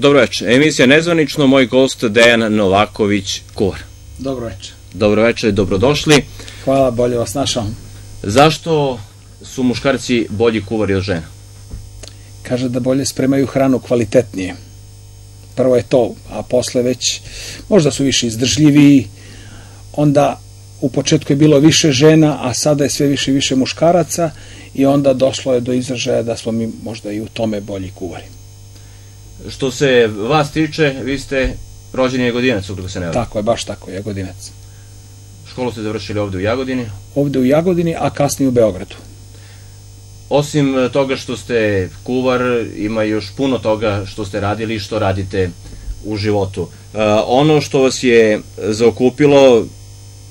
Dobro večer. Emisija Nezvanično, moj gost Dejan Novaković Kuvar. Dobro večer. Dobro večer, dobrodošli. Hvala, bolje vas našao. Zašto su muškarci bolji kuvari od žena? Kaže da bolje spremaju hranu kvalitetnije. Prvo je to, a posle već možda su više izdržljiviji, onda u početku je bilo više žena, a sada je sve više i više muškaraca i onda došlo je do izražaja da smo mi možda i u tome bolji kuvari. Što se vas tiče, vi ste rođeni Jagodinac, ukoliko se ne vrlo. Tako je, baš tako, Jagodinac. Školu ste završili ovde u Jagodini. Ovde u Jagodini, a kasnije u Beogradu. Osim e, toga što ste kuvar, ima još puno toga što ste radili i što radite u životu. E, ono što vas je zaokupilo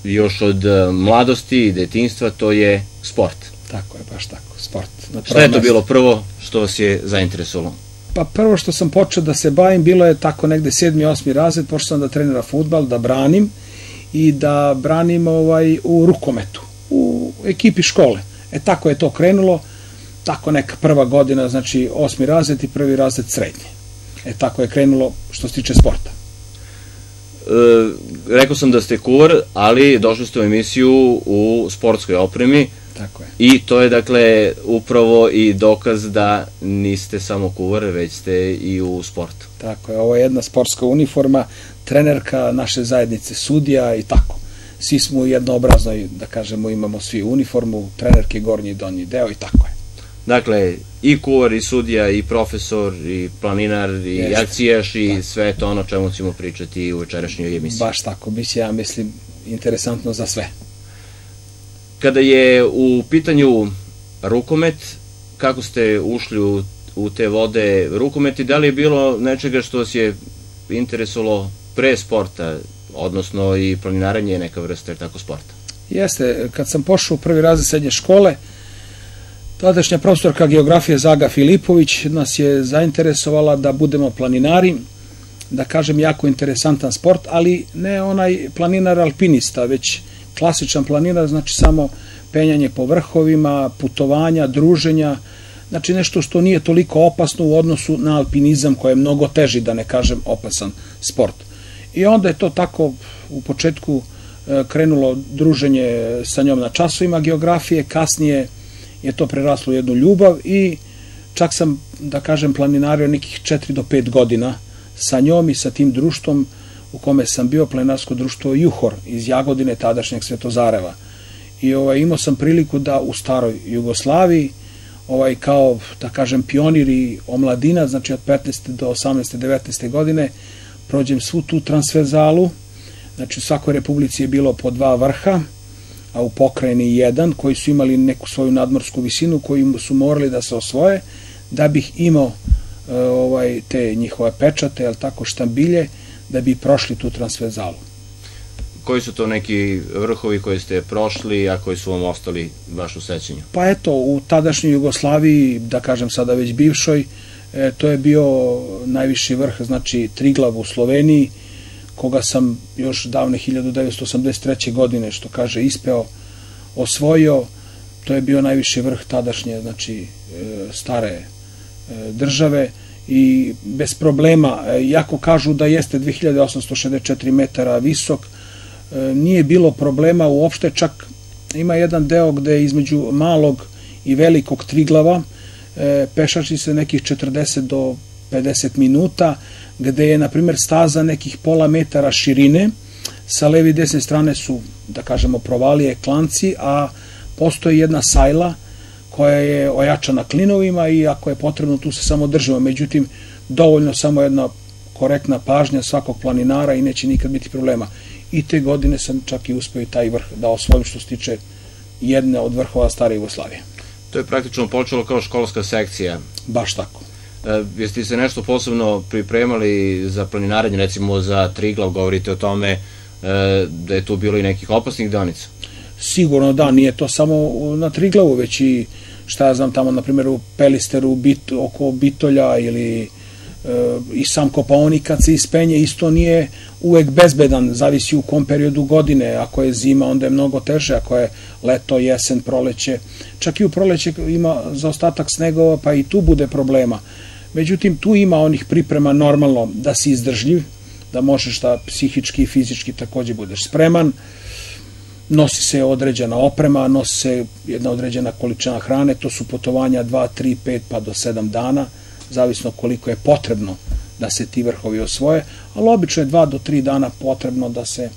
još od e, mladosti i detinstva, to je sport. Tako je, baš tako, sport. Šta je to bilo prvo što vas je zainteresovalo? Pa prvo što sam počeo da se bavim, bilo je tako negde sedmi, osmi razred, počeo sam da trenira futbal, da branim i da branim ovaj, u rukometu, u ekipi škole. E tako je to krenulo, tako neka prva godina, znači osmi razred i prvi razred srednje. E tako je krenulo što se tiče sporta. E, rekao sam da ste kuvar, ali došli ste u emisiju u sportskoj opremi. Tako je. I to je dakle upravo i dokaz da niste samo kuvar, već ste i u sportu. Tako je, ovo je jedna sportska uniforma, trenerka naše zajednice sudija i tako. Svi smo jednoobrazno, da kažemo, imamo svi uniformu, trenerke gornji i donji deo i tako je. Dakle, i kuvar, i sudija, i profesor, i planinar, i Jeste. akcijaš, i tako. sve to ono čemu ćemo pričati u večerašnjoj emisiji. Baš tako, biće, ja mislim, interesantno za sve. Kada je u pitanju rukomet, kako ste ušli u, u te vode rukometi, da li je bilo nečega što vas je interesovalo pre sporta, odnosno i planinaranje je neka vrsta tako sporta? Jeste, kad sam pošao u prvi razred srednje škole, tadašnja profesorka geografije Zaga Filipović nas je zainteresovala da budemo planinari, da kažem jako interesantan sport, ali ne onaj planinar alpinista, već klasičan planinar, znači samo penjanje po vrhovima, putovanja, druženja, znači nešto što nije toliko opasno u odnosu na alpinizam koji je mnogo teži, da ne kažem opasan sport. I onda je to tako u početku e, krenulo druženje sa njom na časovima geografije, kasnije je to preraslo u jednu ljubav i čak sam, da kažem, planinario nekih 4 do 5 godina sa njom i sa tim društvom u kome sam bio planinarsko društvo Juhor iz Jagodine, tadašnjeg Svetozareva. I ovaj, imao sam priliku da u staroj Jugoslaviji, ovaj, kao, da kažem, pionir i omladina, znači od 15. do 18. 19. godine, prođem svu tu transverzalu, znači u svakoj republici je bilo po dva vrha, a u pokrajini jedan, koji su imali neku svoju nadmorsku visinu, koji su morali da se osvoje, da bih imao e, ovaj te njihove pečate, al tako štambilje, da bi prošli tu transverzalu. Koji su to neki vrhovi koji ste prošli, a koji su vam ostali baš u sećanju? Pa eto, u tadašnjoj Jugoslaviji, da kažem sada već bivšoj, e, to je bio najviši vrh, znači Triglav u Sloveniji, koga sam još davne 1983. godine, što kaže, ispeo, osvojio, to je bio najviši vrh tadašnje, znači, e, stare e, države, i bez problema, jako kažu da jeste 2864 metara visok, e, nije bilo problema uopšte, čak ima jedan deo gde je između malog i velikog triglava, e, pešači se nekih 40 do 50 minuta, gde je, na primjer, staza nekih pola metara širine, sa levi i desne strane su, da kažemo, provalije klanci, a postoji jedna sajla, koja je ojačana klinovima i ako je potrebno tu se samo držimo. Međutim, dovoljno samo jedna korektna pažnja svakog planinara i neće nikad biti problema. I te godine sam čak i uspeo i taj vrh da osvojim što se tiče jedne od vrhova stare Jugoslavije. To je praktično počelo kao školska sekcija. Baš tako. E, jeste se nešto posebno pripremali za planinaranje, recimo za Triglav, govorite o tome e, da je tu bilo i nekih opasnih donica? Sigurno da, nije to samo na Triglavu, već i šta ja znam tamo, na primjer, u Pelisteru, bit, oko Bitolja ili e, i sam Kopaonik kad se ispenje isto nije uvek bezbedan, zavisi u kom periodu godine, ako je zima onda je mnogo teže, ako je leto, jesen, proleće, čak i u proleće ima zaostatak snegova pa i tu bude problema. Međutim, tu ima onih priprema normalno da si izdržljiv, da možeš da psihički i fizički takođe budeš spreman, nosi se određena oprema, nosi se jedna određena količina hrane, to su putovanja 2, 3, 5 pa do 7 dana, zavisno koliko je potrebno da se ti vrhovi osvoje, ali obično je 2 do 3 dana potrebno da se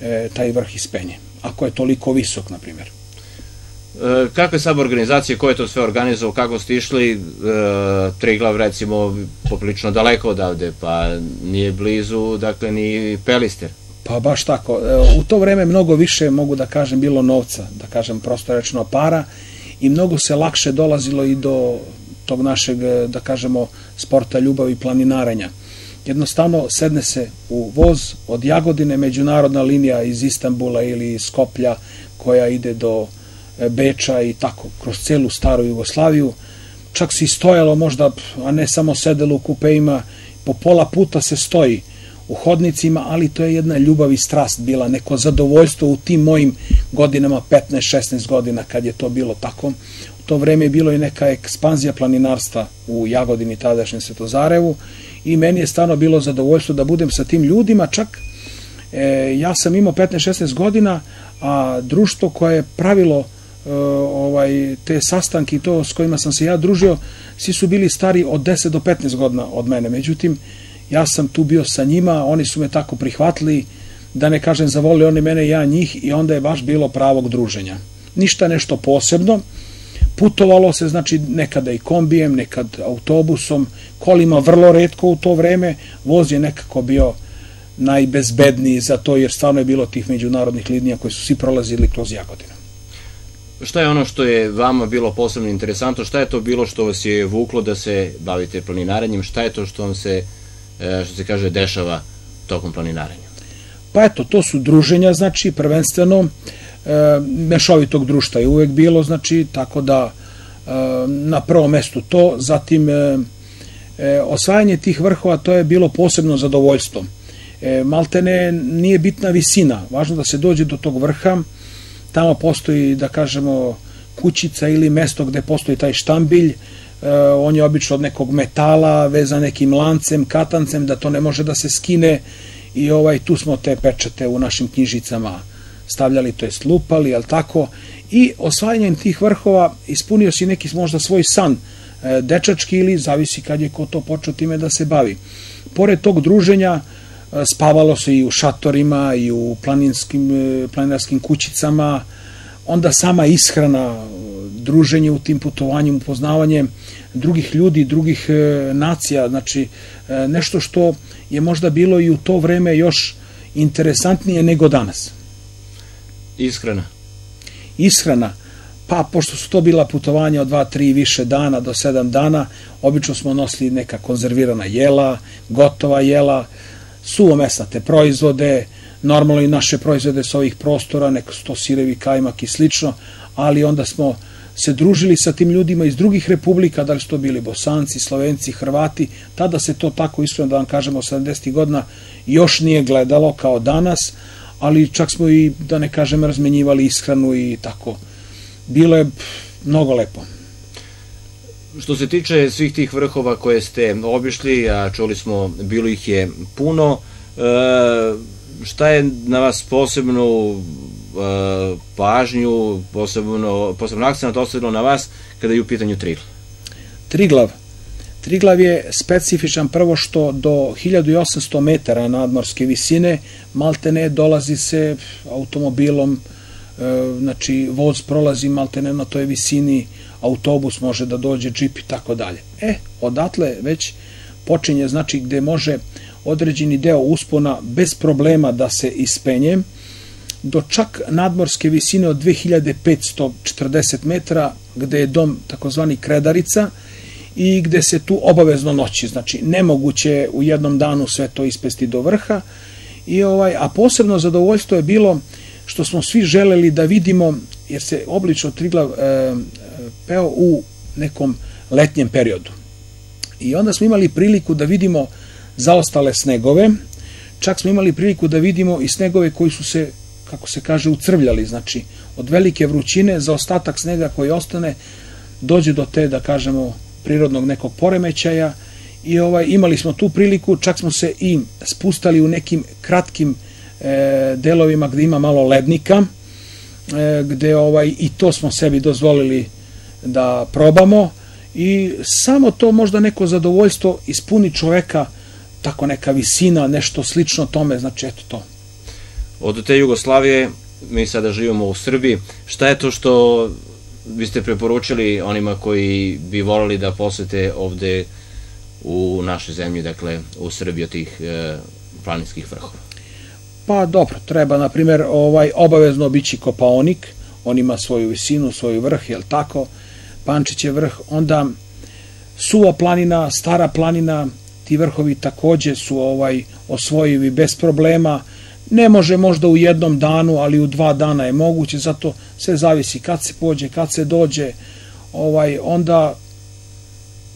e, taj vrh ispenje, ako je toliko visok, na primjer. E, kakve sad organizacije, ko je to sve organizovao, kako ste išli, e, Triglav recimo poprilično daleko odavde, pa nije blizu, dakle ni Pelister. Pa baš tako. E, u to vreme mnogo više, mogu da kažem, bilo novca, da kažem prosto rečeno para i mnogo se lakše dolazilo i do tog našeg, da kažemo, sporta ljubavi i planinarenja. Jednostavno sedne se u voz od Jagodine, međunarodna linija iz Istambula ili iz Skoplja koja ide do e, Beča i tako, kroz celu staru Jugoslaviju. Čak se i stojalo možda, a ne samo sedelo u kupeima, po pola puta se stoji u hodnicima, ali to je jedna ljubav i strast bila, neko zadovoljstvo u tim mojim godinama, 15-16 godina kad je to bilo tako. U to vreme je bilo i neka ekspanzija planinarstva u Jagodini, tadašnjem Svetozarevu i meni je stvarno bilo zadovoljstvo da budem sa tim ljudima, čak e, ja sam imao 15-16 godina, a društvo koje je pravilo e, ovaj te sastanke i to s kojima sam se ja družio, svi su bili stari od 10 do 15 godina od mene. Međutim, ja sam tu bio sa njima, oni su me tako prihvatili, da ne kažem zavoli oni mene, ja njih i onda je baš bilo pravog druženja. Ništa nešto posebno, putovalo se znači nekada i kombijem, nekad autobusom, kolima vrlo redko u to vreme, voz je nekako bio najbezbedniji za to jer stvarno je bilo tih međunarodnih linija koji su svi prolazili kroz Jagodinu. Šta je ono što je vama bilo posebno interesantno? Šta je to bilo što vas je vuklo da se bavite planinarenjem? Šta je to što vam se što se kaže, dešava tokom planinarenja? Pa eto, to su druženja, znači, prvenstveno, e, mešovitog društva je uvek bilo, znači, tako da e, na prvom mestu to, zatim e, e, osvajanje tih vrhova, to je bilo posebno zadovoljstvo. E, maltene nije bitna visina, važno da se dođe do tog vrha, tamo postoji, da kažemo, kućica ili mesto gde postoji taj štambilj, E, on je obično od nekog metala, vezan nekim lancem, katancem, da to ne može da se skine. I ovaj tu smo te pečate u našim knjižicama stavljali, to je slupali, al tako, i osvajanjem tih vrhova ispunio si neki možda svoj san e, dečački ili zavisi kad je ko to počeo time da se bavi. Pored tog druženja e, spavalo se i u šatorima i u planinskim, planinarskim kućicama, onda sama ishrana, druženje u tim putovanjem, upoznavanje drugih ljudi, drugih e, nacija, znači e, nešto što je možda bilo i u to vreme još interesantnije nego danas. Ishrana? Ishrana. Pa, pošto su to bila putovanja od 2, 3 više dana do 7 dana, obično smo nosili neka konzervirana jela, gotova jela, suvomesnate proizvode, normalno i naše proizvode sa ovih prostora, neko sto sirevi, kajmak i slično, ali onda smo se družili sa tim ljudima iz drugih republika, da li su to bili Bosanci, Slovenci, Hrvati, tada se to tako iskreno da vam kažemo 70. godina još nije gledalo kao danas, ali čak smo i, da ne kažem, razmenjivali ishranu i tako. Bilo je mnogo lepo. Što se tiče svih tih vrhova koje ste obišli, a čuli smo, bilo ih je puno, e, šta je na vas posebno pažnju, posebno, posebno akcent ostavilo na vas kada je u pitanju Triglav? Triglav. Triglav je specifičan prvo što do 1800 metara nadmorske visine maltene dolazi se automobilom, e, znači voz prolazi maltene na toj visini, autobus može da dođe, džip i tako dalje. E, odatle već počinje, znači gde može određeni deo uspona bez problema da se ispenje, do čak nadmorske visine od 2540 metara, gde je dom takozvani Kredarica i gde se tu obavezno noći. Znači, nemoguće u jednom danu sve to ispesti do vrha. I ovaj, a posebno zadovoljstvo je bilo što smo svi želeli da vidimo, jer se oblično Triglav e, peo u nekom letnjem periodu. I onda smo imali priliku da vidimo zaostale snegove, čak smo imali priliku da vidimo i snegove koji su se kako se kaže, ucrvljali, znači od velike vrućine za ostatak snega koji ostane dođe do te, da kažemo, prirodnog nekog poremećaja. I ovaj imali smo tu priliku, čak smo se i spustali u nekim kratkim e, delovima gde ima malo lednika, e, gde ovaj i to smo sebi dozvolili da probamo. I samo to možda neko zadovoljstvo ispuni čoveka tako neka visina, nešto slično tome, znači eto to. Od te Jugoslavije mi sada živimo u Srbiji. Šta je to što biste preporučili onima koji bi volili da posete ovde u našoj zemlji, dakle u Srbiji od tih e, planinskih vrhova? Pa dobro, treba na primjer ovaj obavezno obići Kopaonik, on ima svoju visinu, svoju vrh, jel tako? Pančić vrh, onda Suva planina, Stara planina, ti vrhovi takođe su ovaj osvojivi bez problema. Ne može možda u jednom danu, ali u dva dana je moguće, zato sve zavisi kad se pođe, kad se dođe. Ovaj onda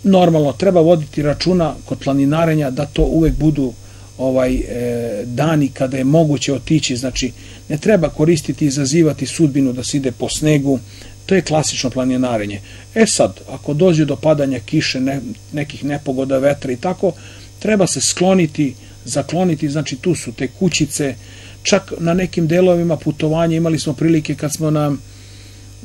normalno treba voditi računa kod planinarenja da to uvek budu ovaj e, dani kada je moguće otići, znači ne treba koristiti i izazivati sudbinu da se ide po snegu, to je klasično planinarenje. E sad, ako dođe do padanja kiše, ne, nekih nepogoda, vetra i tako, treba se skloniti, zakloniti, znači tu su te kućice, čak na nekim delovima putovanja imali smo prilike kad smo na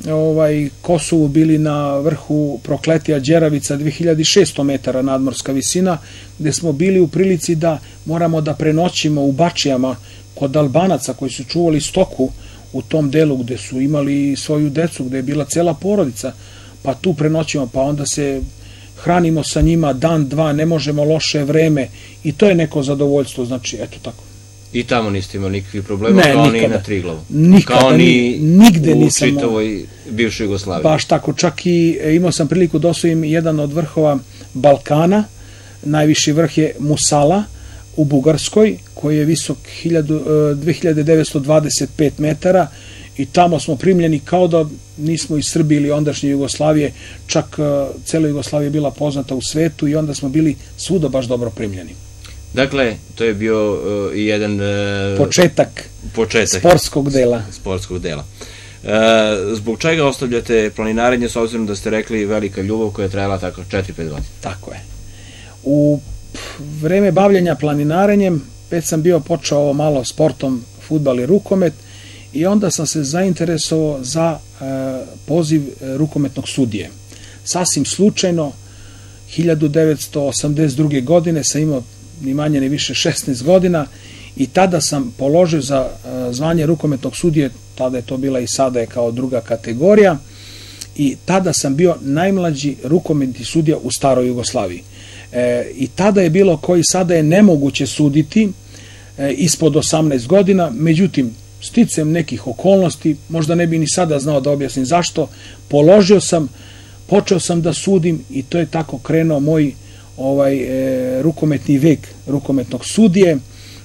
ovaj Kosovu bili na vrhu Prokletija Đeravica 2600 metara nadmorska visina gde smo bili u prilici da moramo da prenoćimo u Bačijama kod Albanaca koji su čuvali stoku u tom delu gde su imali svoju decu, gde je bila cela porodica, pa tu prenoćimo, pa onda se hranimo sa njima dan, dva, ne možemo loše vreme i to je neko zadovoljstvo, znači, eto tako. I tamo niste imali nikakvih problema, ne, kao nikada. ni na Triglavu. Nikada, kao ni nigde u nisam. čitavoj bivšoj Jugoslaviji. Baš tako, čak i e, imao sam priliku da osvojim jedan od vrhova Balkana, najviši vrh je Musala u Bugarskoj, koji je visok 1000, 2925 metara i tamo smo primljeni kao da nismo iz Srbije ili ondašnje Jugoslavije, čak e, cela Jugoslavija bila poznata u svetu i onda smo bili svuda baš dobro primljeni. Dakle, to je bio uh, jedan... Uh, početak, početak sportskog dela. Sportskog dela. Uh, zbog čega ostavljate planinarenje s obzirom da ste rekli velika ljubav koja je trajala tako 4-5 godina? Tako je. U vreme bavljanja planinarenjem već sam bio počeo ovo malo sportom, futbal i rukomet i onda sam se zainteresovao za e, poziv rukometnog sudije. Sasvim slučajno, 1982. godine sam imao ni manje ni više 16 godina i tada sam položio za e, zvanje rukometnog sudije, tada je to bila i sada je kao druga kategorija, i tada sam bio najmlađi rukometni sudija u staroj Jugoslaviji. E, I tada je bilo koji sada je nemoguće suditi e, ispod 18 godina, međutim, sticem nekih okolnosti, možda ne bi ni sada znao da objasnim zašto, položio sam, počeo sam da sudim i to je tako krenuo moj ovaj e, rukometni vek rukometnog sudije,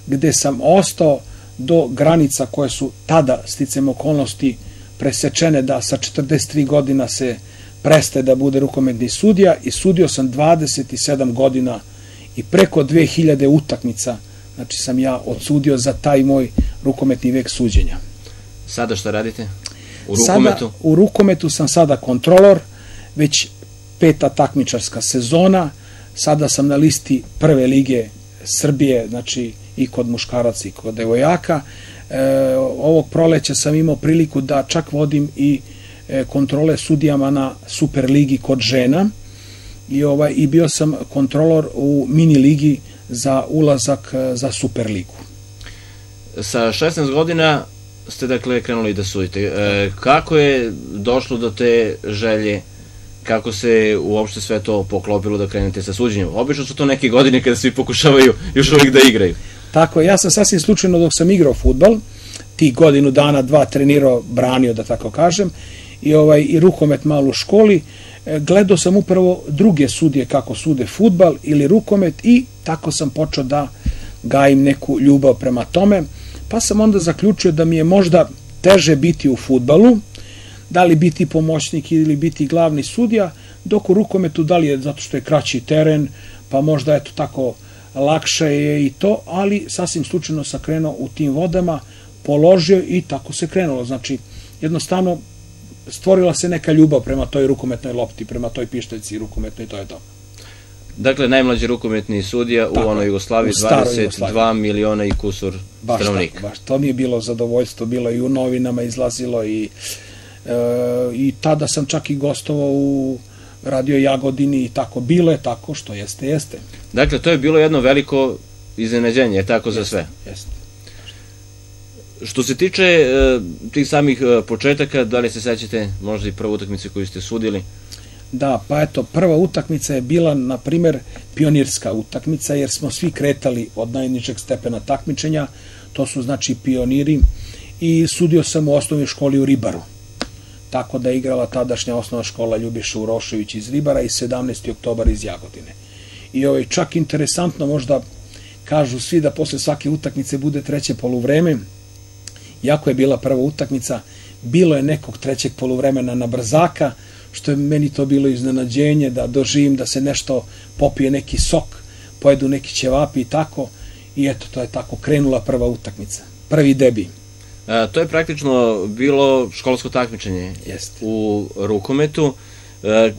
gde sam ostao do granica koje su tada sticem okolnosti presečene da sa 43 godina se prestaje da bude rukometni sudija i sudio sam 27 godina i preko 2000 utakmica znači sam ja odsudio za taj moj rukometni vek suđenja. Sada šta radite? U rukometu? Sada, u rukometu sam sada kontrolor, već peta takmičarska sezona, sada sam na listi prve lige Srbije, znači i kod muškaraca i kod devojaka. E, ovog proleća sam imao priliku da čak vodim i e, kontrole sudijama na Superligi kod žena i ovaj i bio sam kontrolor u mini ligi za ulazak e, za Superligu. Sa 16 godina ste dakle krenuli da sudite. E, kako je došlo do te želje kako se uopšte sve to poklopilo da krenete sa suđenjem. Obično su to neke godine kada svi pokušavaju još uvijek da igraju. Tako ja sam sasvim slučajno dok sam igrao futbal, ti godinu dana, dva trenirao, branio, da tako kažem, i, ovaj, i rukomet malo u školi, gledao sam upravo druge sudije kako sude futbal ili rukomet i tako sam počeo da gajim neku ljubav prema tome, pa sam onda zaključio da mi je možda teže biti u futbalu, da li biti pomoćnik ili biti glavni sudija, dok u rukometu da li je zato što je kraći teren, pa možda eto tako lakše je i to, ali sasvim slučajno sam krenuo u tim vodama, položio i tako se krenulo. Znači, jednostavno stvorila se neka ljubav prema toj rukometnoj lopti, prema toj pištaljci rukometnoj, to je to. Dakle, najmlađi rukometni sudija Tako, u onoj Jugoslaviji, u staroj 22 Jugoslaviji. miliona i kusur Baš stanovnika. tako, baš. To mi je bilo zadovoljstvo, bilo i u novinama izlazilo i, e, i tada sam čak i gostovao u Radio Jagodini i tako. Bilo je tako što jeste, jeste. Dakle, to je bilo jedno veliko iznenađenje, je tako za sve. Jeste. Što se tiče e, tih samih e, početaka, da li se sećate možda i prvu utakmicu koju ste sudili? Da, pa eto, prva utakmica je bila, na primer, pionirska utakmica, jer smo svi kretali od najnižeg stepena takmičenja, to su znači pioniri, i sudio sam u osnovnoj školi u Ribaru. Tako da je igrala tadašnja osnovna škola Ljubiša Urošević iz Ribara i 17. oktobar iz Jagodine. I ovaj, čak interesantno možda kažu svi da posle svake utakmice bude treće poluvreme, jako je bila prva utakmica, bilo je nekog trećeg poluvremena na brzaka, što je meni to bilo iznenađenje, da doživim da se nešto popije neki sok, pojedu neki ćevapi i tako, i eto, to je tako krenula prva utakmica, prvi debi. E, to je praktično bilo školsko takmičenje Jeste. u rukometu. E,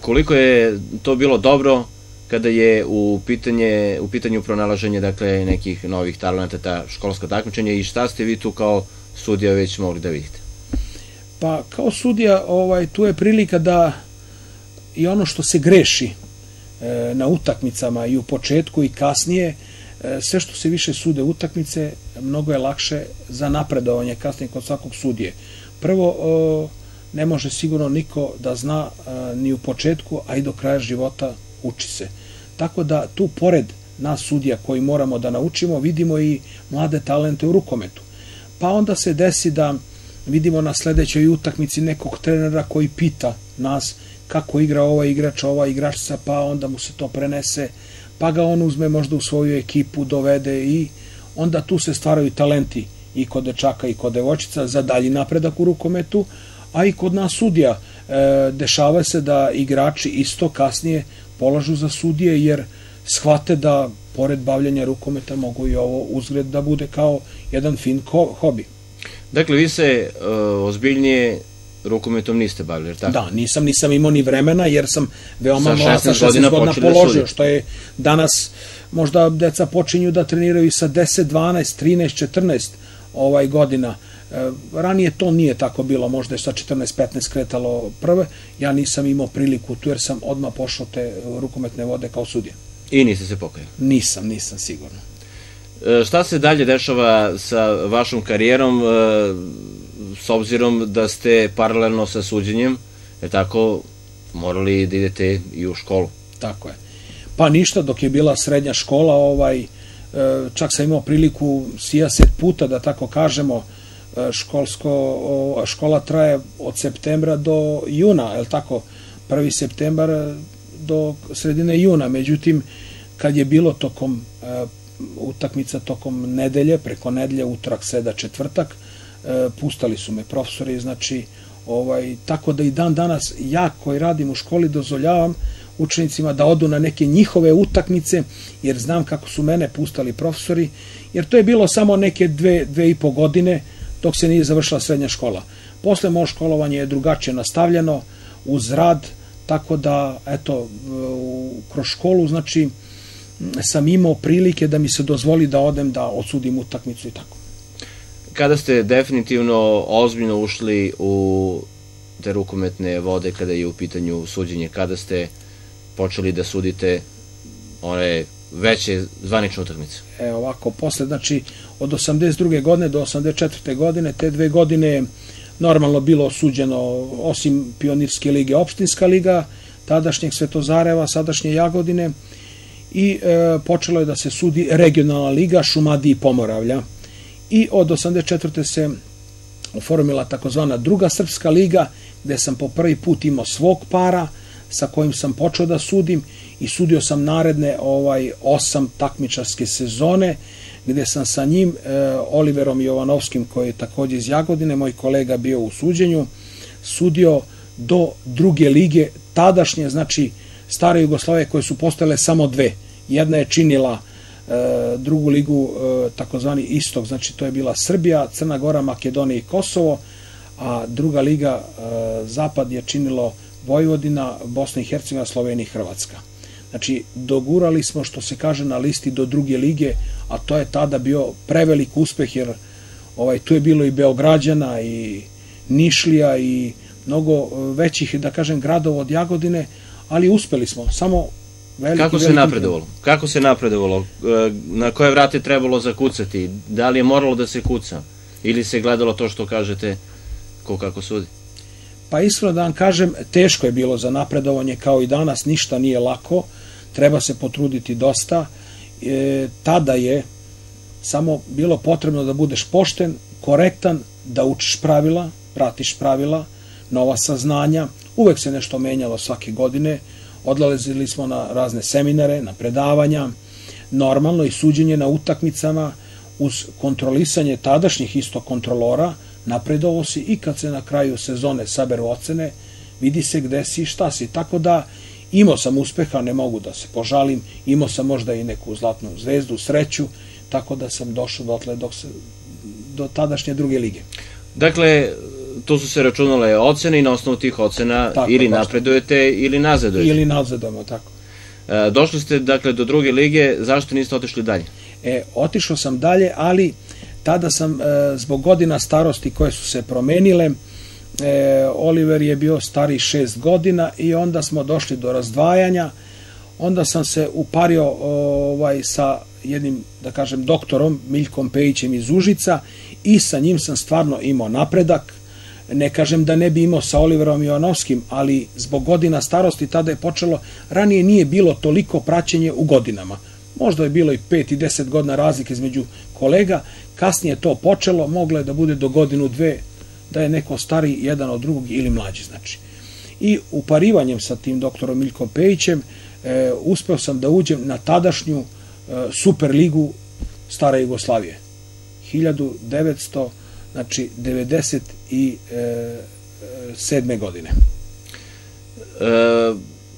koliko je to bilo dobro kada je u, pitanje, u pitanju pronalaženje dakle, nekih novih talenta ta školska takmičenja i šta ste vi tu kao sudija već mogli da vidite? Pa kao sudija ovaj tu je prilika da i ono što se greši e, na utakmicama i u početku i kasnije e, sve što se više sude utakmice mnogo je lakše za napredovanje kasnije kod svakog sudije. Prvo e, ne može sigurno niko da zna e, ni u početku, a i do kraja života uči se. Tako da tu pored nas sudija koji moramo da naučimo, vidimo i mlade talente u rukometu. Pa onda se desi da vidimo na sledećoj utakmici nekog trenera koji pita nas kako igra ovaj igrač, ova igračica, pa onda mu se to prenese, pa ga on uzme možda u svoju ekipu, dovede i onda tu se stvaraju talenti i kod dečaka i kod devojčica za dalji napredak u rukometu, a i kod nas sudija. E, dešava se da igrači isto kasnije polažu za sudije jer shvate da pored bavljanja rukometa mogu i ovo uzgled da bude kao jedan fin hobi. Dakle, vi se uh, ozbiljnije rukometom niste bavili, jer tako? Da, nisam nisam imao ni vremena jer sam veoma Sa mlad, sa 16 16 godina godina da položio, sudite. što je danas možda deca počinju da treniraju i sa 10, 12, 13, 14 ovaj godina. E, ranije to nije tako bilo, možda je sa 14, 15 kretalo prve. Ja nisam imao priliku tu jer sam odmah pošao te rukometne vode kao sudija. I niste se pokajali. Nisam, nisam sigurno. E, šta se dalje dešava sa vašom karijerom, e, s obzirom da ste paralelno sa suđenjem, je tako, morali da idete i u školu? Tako je. Pa ništa, dok je bila srednja škola, ovaj, čak sam imao priliku sijaset puta, da tako kažemo, školsko, škola traje od septembra do juna, je tako? 1. septembar do sredine juna, međutim, kad je bilo tokom e, utakmica tokom nedelje, preko nedelje, utorak, sreda, četvrtak, e, pustali su me profesori, znači, ovaj, tako da i dan danas ja koji radim u školi dozvoljavam učenicima da odu na neke njihove utakmice, jer znam kako su mene pustali profesori, jer to je bilo samo neke dve, dve i po godine dok se nije završila srednja škola. Posle moje školovanje je drugačije nastavljeno, uz rad, tako da, eto, kroz školu, znači, sam imao prilike da mi se dozvoli da odem da odsudim utakmicu i tako. Kada ste definitivno ozbiljno ušli u te rukometne vode kada je u pitanju suđenje, kada ste počeli da sudite one veće zvanične utakmice? E, ovako, posle, znači, od 82. godine do 84. godine, te dve godine normalno bilo osuđeno, osim pionirske lige, opštinska liga, tadašnjeg Svetozareva, sadašnje Jagodine, i e, počelo je da se sudi regionalna liga Šumadi i Pomoravlja. I od 84. se oformila takozvana druga srpska liga, gde sam po prvi put imao svog para, sa kojim sam počeo da sudim i sudio sam naredne ovaj osam takmičarske sezone gde sam sa njim e, Oliverom Jovanovskim koji je takođe iz Jagodine, moj kolega bio u suđenju, sudio do druge lige tadašnje, znači stare Jugoslavije koje su postale samo dve. Jedna je činila e, drugu ligu e, takozvani istok, znači to je bila Srbija, Crna Gora, Makedonija i Kosovo, a druga liga e, zapad je činilo Vojvodina, Bosna i Hercegovina, Slovenija i Hrvatska. Znači, dogurali smo, što se kaže, na listi do druge lige, a to je tada bio prevelik uspeh, jer ovaj, tu je bilo i Beograđana i Nišlija i mnogo e, većih, da kažem, gradova od Jagodine, ali uspeli smo. Samo veliki, Kako se napredovalo? Kako se napredovalo? E, na koje vrate trebalo zakucati? Da li je moralo da se kuca? Ili se gledalo to što kažete ko kako sudi? Pa iskreno da vam kažem, teško je bilo za napredovanje kao i danas, ništa nije lako, treba se potruditi dosta. E, tada je samo bilo potrebno da budeš pošten, korektan, da učiš pravila, pratiš pravila, nova saznanja, uvek se nešto menjalo svake godine, odlazili smo na razne seminare, na predavanja, normalno i suđenje na utakmicama uz kontrolisanje tadašnjih isto kontrolora, napredovo si i kad se na kraju sezone saberu ocene, vidi se gde si i šta si. Tako da imao sam uspeha, ne mogu da se požalim, imao sam možda i neku zlatnu zvezdu, sreću, tako da sam došao dotle dok se, do tadašnje druge lige. Dakle, to su se računale ocene i na osnovu tih ocena tako, ili napredujete ili nazadujete. Ili nazadujemo, tako. E, došli ste, dakle, do druge lige, zašto niste otišli dalje? E, otišao sam dalje, ali tada sam, e, zbog godina starosti koje su se promenile, e, Oliver je bio stari šest godina i onda smo došli do razdvajanja, onda sam se upario ovaj, sa jednim, da kažem, doktorom Miljkom Pejićem iz Užica i sa njim sam stvarno imao napredak, ne kažem da ne bi imao sa Oliverom Jovanovskim, ali zbog godina starosti tada je počelo, ranije nije bilo toliko praćenje u godinama. Možda je bilo i 5 i 10 godina razlike između kolega, kasnije to počelo, moglo je da bude do godinu dve, da je neko stari jedan od drugog ili mlađi, znači. I uparivanjem sa tim doktorom Miljkom Pejićem e, uspeo sam da uđem na tadašnju e, Superligu Stare Jugoslavije. 1900, znači 97. E, godine. E,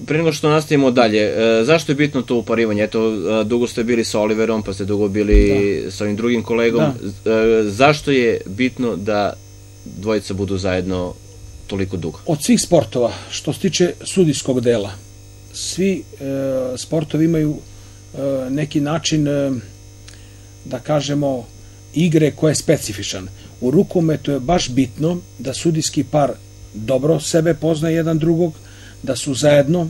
pre nego što nastavimo dalje, e, zašto je bitno to uparivanje? Eto, e, dugo ste bili sa Oliverom, pa ste dugo bili da. sa ovim drugim kolegom. Da. E, zašto je bitno da dvojica budu zajedno toliko dugo? Od svih sportova, što se tiče sudijskog dela, svi e, sportovi imaju e, neki način, e, da kažemo, igre koje je specifičan. U rukometu je baš bitno da sudijski par dobro sebe poznaje jedan drugog, da su zajedno,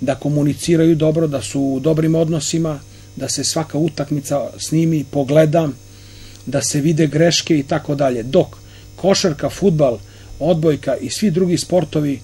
da komuniciraju dobro, da su u dobrim odnosima, da se svaka utakmica snimi, pogleda, da se vide greške i tako dalje. Dok košarka, futbal, odbojka i svi drugi sportovi e,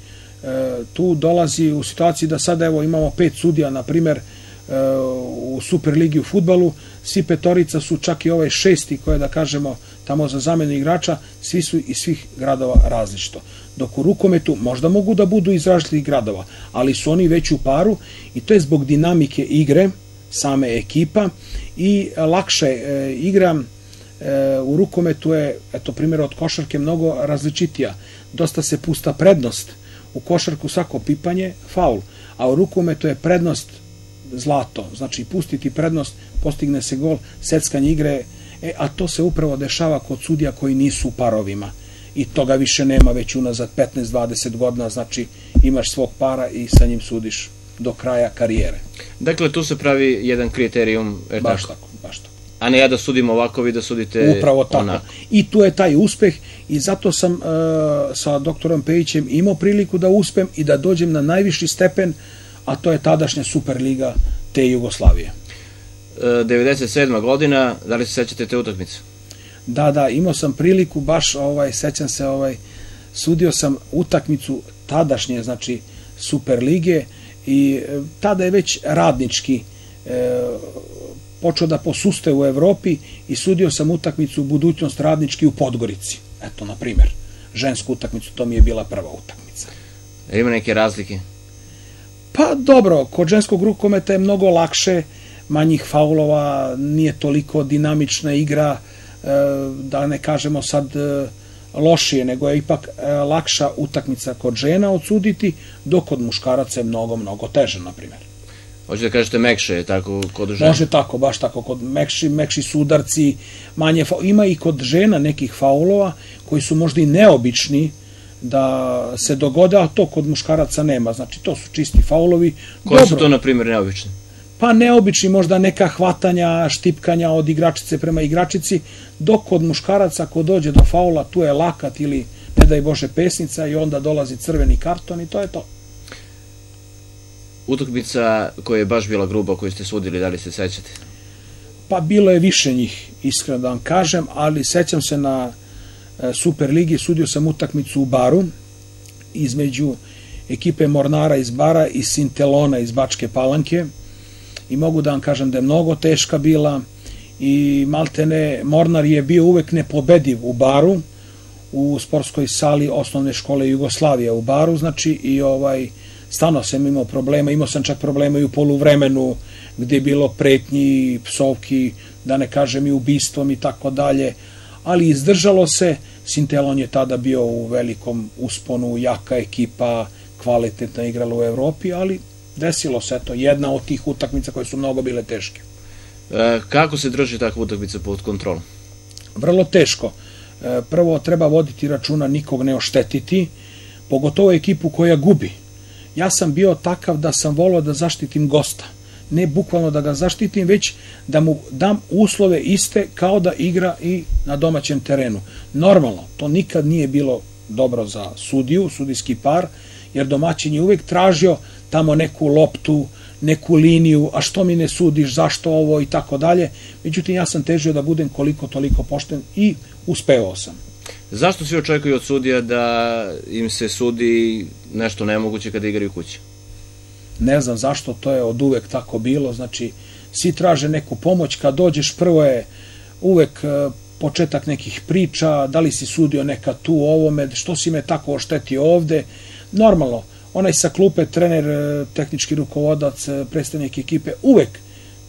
tu dolazi u situaciji da sada evo imamo pet sudija, na primer, u Superligi u futbalu, svi petorica su čak i ovaj šesti koje da kažemo tamo za zamenu igrača, svi su iz svih gradova različito. Dok u rukometu možda mogu da budu iz različitih gradova, ali su oni već u paru i to je zbog dinamike igre same ekipa i lakše e, igra e, u rukometu je, eto primjer od košarke, mnogo različitija. Dosta se pusta prednost. U košarku svako pipanje, faul. A u rukometu je prednost zlato, znači pustiti prednost, postigne se gol, seckanje igre, e, a to se upravo dešava kod sudija koji nisu u parovima i toga više nema već unazad 15-20 godina, znači imaš svog para i sa njim sudiš do kraja karijere. Dakle, tu se pravi jedan kriterijum. E, baš tako, tako, baš tako. A ne ja da sudim ovako, vi da sudite Upravo tako. Onako. I tu je taj uspeh i zato sam uh, sa doktorom Pejićem imao priliku da uspem i da dođem na najviši stepen a to je tadašnja Superliga te Jugoslavije. 97. godina, da li se sećate te utakmice? Da, da, imao sam priliku, baš ovaj, sećam se, ovaj, sudio sam utakmicu tadašnje, znači Superlige i e, tada je već radnički e, počeo da posuste u Evropi i sudio sam utakmicu budućnost radnički u Podgorici. Eto, na primjer, žensku utakmicu, to mi je bila prva utakmica. E, ima neke razlike? Pa dobro, kod ženskog rukometa je mnogo lakše, manjih faulova, nije toliko dinamična igra, e, da ne kažemo sad e, lošije, nego je ipak e, lakša utakmica kod žena odsuditi, dok kod muškaraca je mnogo, mnogo teže, na primjer. Hoćete da kažete mekše, tako kod žena? Može tako, baš tako, kod mekši, mekši sudarci, manje faulova. Ima i kod žena nekih faulova koji su možda i neobični, da se dogode, a to kod muškaraca nema. Znači, to su čisti faulovi. Dobro. su to, na primjer, neobični? Pa neobični, možda neka hvatanja, štipkanja od igračice prema igračici, dok kod muškaraca ako dođe do faula, tu je lakat ili, ne daj Bože, pesnica i onda dolazi crveni karton i to je to. Utakmica koja je baš bila gruba, koju ste sudili, da li se sećate? Pa bilo je više njih, iskreno da vam kažem, ali sećam se na e, Superligi, sudio sam utakmicu u Baru, između ekipe Mornara iz Bara i Sintelona iz Bačke Palanke i mogu da vam kažem da je mnogo teška bila i Maltene Mornar je bio uvek nepobediv u Baru u sportskoj sali osnovne škole Jugoslavije u Baru znači i ovaj stano sam imao problema, imao sam čak problema i u poluvremenu gde je bilo pretnji, psovki, da ne kažem i ubistvom i tako dalje, ali izdržalo se, Sintelon je tada bio u velikom usponu, jaka ekipa, kvalitetna igrala u Evropi, ali desilo se to, jedna od tih utakmica koje su mnogo bile teške. E, kako se drži takva utakmica pod kontrolom? Vrlo teško. E, prvo treba voditi računa nikog ne oštetiti, pogotovo ekipu koja gubi. Ja sam bio takav da sam volao da zaštitim gosta. Ne bukvalno da ga zaštitim, već da mu dam uslove iste kao da igra i na domaćem terenu. Normalno, to nikad nije bilo dobro za sudiju, sudijski par, jer domaćin je uvek tražio tamo neku loptu, neku liniju, a što mi ne sudiš, zašto ovo i tako dalje. Međutim, ja sam težio da budem koliko toliko pošten i uspevao sam. Zašto svi očekuju od sudija da im se sudi nešto nemoguće kada igraju kući? Ne znam zašto, to je od uvek tako bilo, znači svi traže neku pomoć, kad dođeš prvo je uvek e, početak nekih priča, da li si sudio neka tu ovome, što si me tako oštetio ovde, normalno, onaj sa klupe, trener, e, tehnički rukovodac, e, predstavnik ekipe, uvek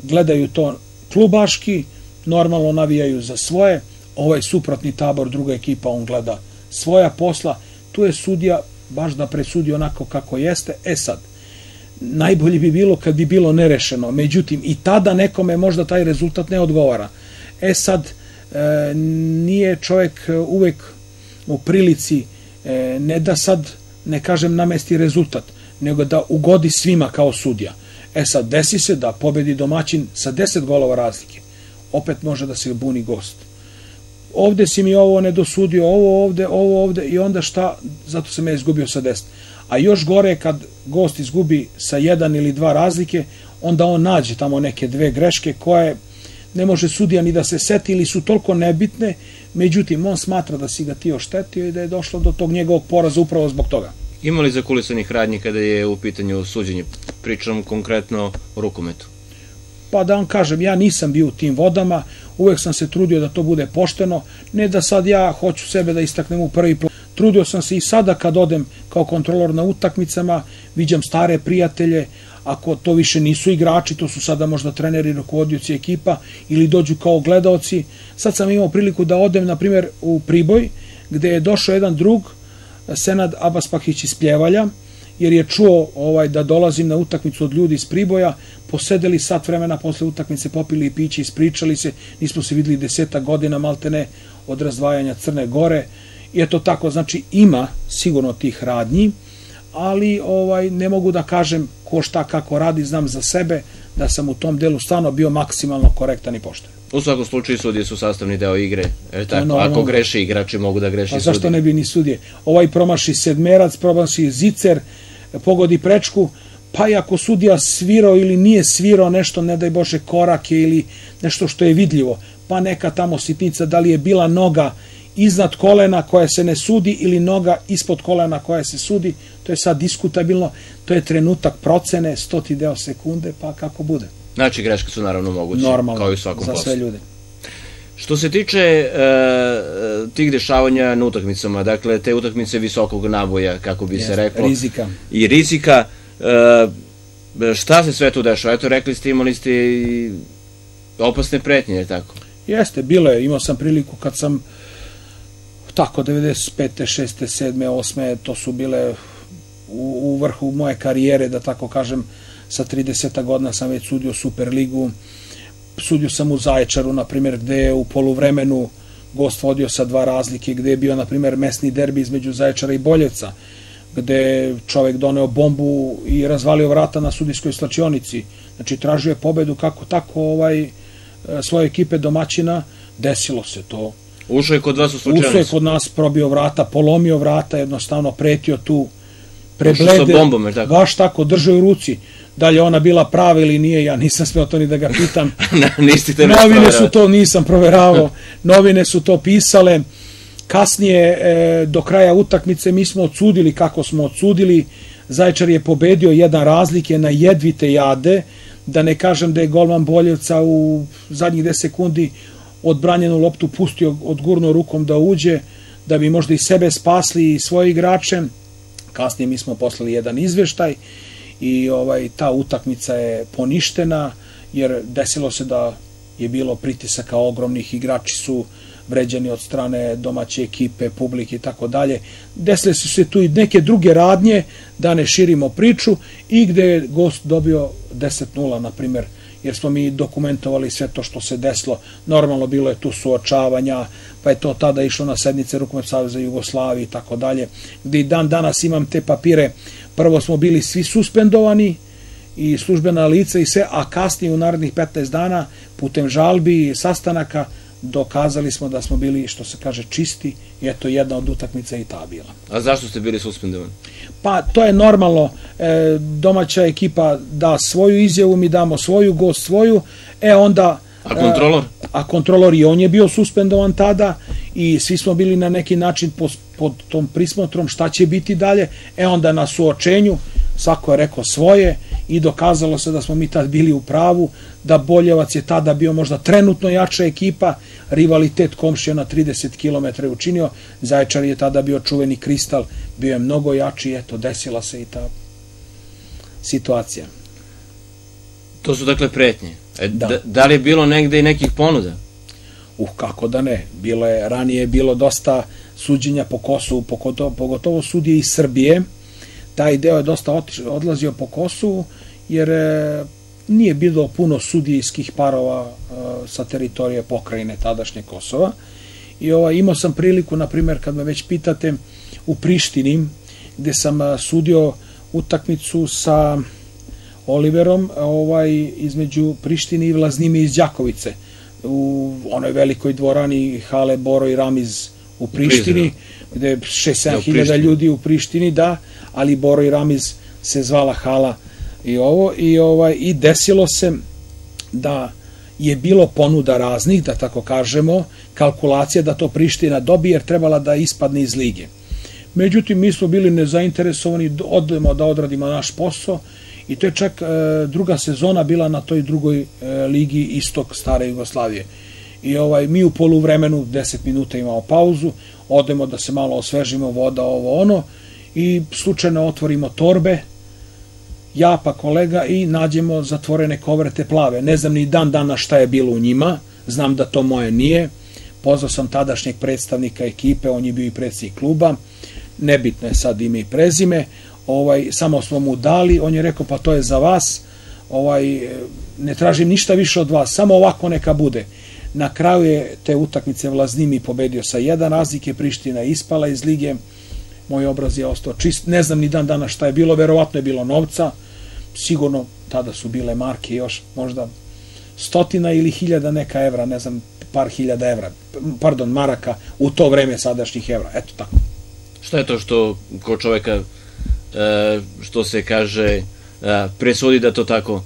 gledaju to klubaški, normalno navijaju za svoje, ovaj suprotni tabor, druga ekipa, on gleda svoja posla, tu je sudija baš da presudi onako kako jeste, e sad, najbolje bi bilo kad bi bilo nerešeno, međutim i tada nekome možda taj rezultat ne odgovara. E sad, e, nije čovjek uvek u prilici, e, ne da sad ne kažem namesti rezultat, nego da ugodi svima kao sudija. E sad, desi se da pobedi domaćin sa 10 golova razlike. Opet može da se buni gost. Ovde si mi ovo ne dosudio, ovo ovde, ovo ovde i onda šta, zato sam ja izgubio sa 10. A još gore kad gost izgubi sa jedan ili dva razlike, onda on nađe tamo neke dve greške koje ne može sudija ni da se seti ili su toliko nebitne, međutim on smatra da si ga ti oštetio i da je došlo do tog njegovog poraza upravo zbog toga. Ima li zakulisanih radnji kada je u pitanju suđenje? Pričam konkretno o rukometu. Pa da vam kažem, ja nisam bio u tim vodama, uvek sam se trudio da to bude pošteno, ne da sad ja hoću sebe da istaknem u prvi plan. Trudio sam se i sada kad odem kao kontrolor na utakmicama, viđam stare prijatelje, ako to više nisu igrači, to su sada možda treneri, rukovodioci ekipa ili dođu kao gledaoci. Sad sam imao priliku da odem, na primjer, u Priboj, gde je došao jedan drug, Senad Abaspahić iz Pljevalja, jer je čuo ovaj da dolazim na utakmicu od ljudi iz Priboja, posedeli sat vremena posle utakmice, popili piće, ispričali se, nismo se videli deseta godina maltene od razdvajanja Crne Gore, i eto tako, znači ima sigurno tih radnji, ali ovaj ne mogu da kažem ko šta kako radi, znam za sebe da sam u tom delu stvarno bio maksimalno korektan i pošten. U svakom slučaju sudije su sastavni deo igre. E tako, ako greše igrači mogu da greši pa, sudije. Zašto ne bi ni sudije? Ovaj promaši sedmerac, promaši zicer, pogodi prečku, pa i ako sudija svirao ili nije svirao nešto, ne daj Bože, korake ili nešto što je vidljivo, pa neka tamo sitnica, da li je bila noga iznad kolena koja se ne sudi ili noga ispod kolena koja se sudi, to je sad diskutabilno, to je trenutak procene, stoti deo sekunde, pa kako bude. Znači, greške su naravno moguće, Normalno, kao i u svakom za sve ljude. Što se tiče e, tih dešavanja na utakmicama, dakle, te utakmice visokog naboja, kako bi Jeste, se reklo. Rizika. I rizika, e, šta se sve tu dešava? Eto, rekli ste, imali ste i opasne pretnje, je tako? Jeste, bilo je, imao sam priliku kad sam tako 95. 6. 7. 8. to su bile u, u vrhu moje karijere, da tako kažem, sa 30 godina sam već sudio Superligu, sudio sam u Zaječaru, na primjer, gde je u poluvremenu gost vodio sa dva razlike, gde je bio, na primer, mesni derbi između Zaječara i Boljevca, gde je čovek doneo bombu i razvalio vrata na sudijskoj slačionici. Znači, tražio je pobedu kako tako ovaj, e, svoje ekipe domaćina, desilo se to. Ušao je kod vas u slučajnicu? Ušao je kod nas, probio vrata, polomio vrata, jednostavno pretio tu preblede. Ušao sa bombom, je tako? Baš tako, držao u ruci. Da li ona bila prava ili nije, ja nisam smeo to ni da ga pitam. Te Novine su to, nisam proveravao, novine su to pisale. Kasnije, e, do kraja utakmice, mi smo odsudili kako smo odsudili. Zaječar je pobedio jedan razlike na jedvite jade, da ne kažem da je golman Boljevca u zadnjih 10 sekundi odbranjenu loptu pustio odgurno rukom da uđe, da bi možda i sebe spasli i svoje igrače. Kasnije mi smo poslali jedan izveštaj i ovaj ta utakmica je poništena jer desilo se da je bilo pritisaka ogromnih igrači su vređani od strane domaće ekipe, publike i tako dalje. Desile su se tu i neke druge radnje, da ne širimo priču, i gde je gost dobio 10-0, na primjer, jer smo mi dokumentovali sve to što se desilo. Normalno bilo je tu suočavanja, pa je to tada išlo na sednice Rukomet Saveza Jugoslavije i tako dalje, gde i dan danas imam te papire. Prvo smo bili svi suspendovani, i službena lica i sve, a kasnije u narednih 15 dana putem žalbi i sastanaka dokazali smo da smo bili, što se kaže, čisti i eto jedna od utakmica i ta bila. A zašto ste bili suspendovani? Pa to je normalno, e, domaća ekipa da svoju izjavu, mi damo svoju, gost svoju, e onda... A kontrolor? E, a kontrolor i on je bio suspendovan tada i svi smo bili na neki način pod, pod tom prismotrom šta će biti dalje, e onda na suočenju svako je rekao svoje i dokazalo se da smo mi tad bili u pravu, da Boljevac je tada bio možda trenutno jača ekipa, rivalitet komšija na 30 km je učinio, Zaječar je tada bio čuveni kristal, bio je mnogo jači, eto, desila se i ta situacija. To su dakle pretnje. E, da. da. da li je bilo negde i nekih ponuda? Uh, kako da ne. Bilo je, ranije bilo dosta suđenja po Kosovu, pogotovo, pogotovo sudije iz Srbije, taj deo je dosta odlazio po Kosovu, jer e, nije bilo puno sudijskih parova e, sa teritorije pokrajine tadašnje Kosova. I ovaj, imao sam priliku, na primjer, kad me već pitate, u Prištini, gde sam e, sudio utakmicu sa Oliverom ovaj, između Prištine i Vlaznimi iz Đakovice u onoj velikoj dvorani Hale Boro i Ramiz u Prištini, gde 6-7 hiljada ljudi u Prištini, da, ali Boro i Ramiz se zvala hala i ovo i ovaj i desilo se da je bilo ponuda raznih, da tako kažemo, kalkulacija da to Priština dobije jer trebala da ispadne iz lige. Međutim, mi smo bili nezainteresovani, odemo da odradimo naš posao i to je čak e, druga sezona bila na toj drugoj e, ligi istok stare Jugoslavije. I ovaj mi u poluvremenu 10 minuta imamo pauzu, odemo da se malo osvežimo, voda, ovo ono, i slučajno otvorimo torbe, ja pa kolega i nađemo zatvorene kovrete plave. Ne znam ni dan dana šta je bilo u njima, znam da to moje nije. Pozvao sam tadašnjeg predstavnika ekipe, on je bio i predstavnik kluba, nebitno je sad ime i prezime, ovaj, samo smo mu dali, on je rekao pa to je za vas, ovaj, ne tražim ništa više od vas, samo ovako neka bude. Na kraju je te utakmice Vlaznimi pobedio sa jedan razlike, Priština ispala iz lige, moj obraz je ostao čist, ne znam ni dan dana šta je bilo, verovatno je bilo novca, sigurno tada su bile marke još možda stotina ili hiljada neka evra, ne znam, par hiljada evra, pardon, maraka u to vreme sadašnjih evra, eto tako. Šta je to što ko čoveka, e, što se kaže, e, presudi da to tako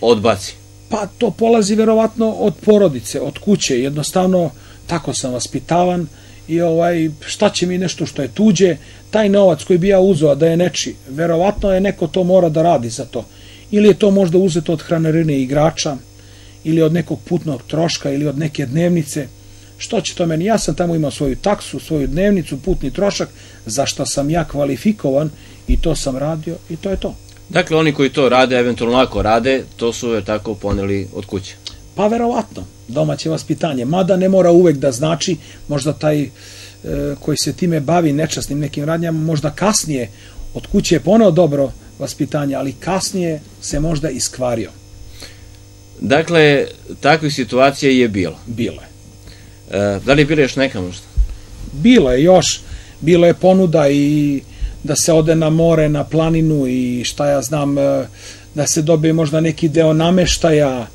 odbaci? Pa to polazi verovatno od porodice, od kuće, jednostavno tako sam vaspitavan, i ovaj, šta će mi nešto što je tuđe, taj novac koji bi ja uzeo da je neči, verovatno je neko to mora da radi za to. Ili je to možda uzeto od hranarine igrača, ili od nekog putnog troška, ili od neke dnevnice. Što će to meni? Ja sam tamo imao svoju taksu, svoju dnevnicu, putni trošak, za što sam ja kvalifikovan i to sam radio i to je to. Dakle, oni koji to rade, eventualno ako rade, to su je tako poneli od kuće. Pa verovatno, domaće vaspitanje. Mada ne mora uvek da znači, možda taj e, koji se time bavi nečasnim nekim radnjama, možda kasnije od kuće je ponao dobro vaspitanje, ali kasnije se možda iskvario. Dakle, takvih situacija je bilo. Bilo je. E, da li je bilo još neka možda? Bilo je još, bilo je ponuda i da se ode na more, na planinu i šta ja znam, e, da se dobije možda neki deo nameštaja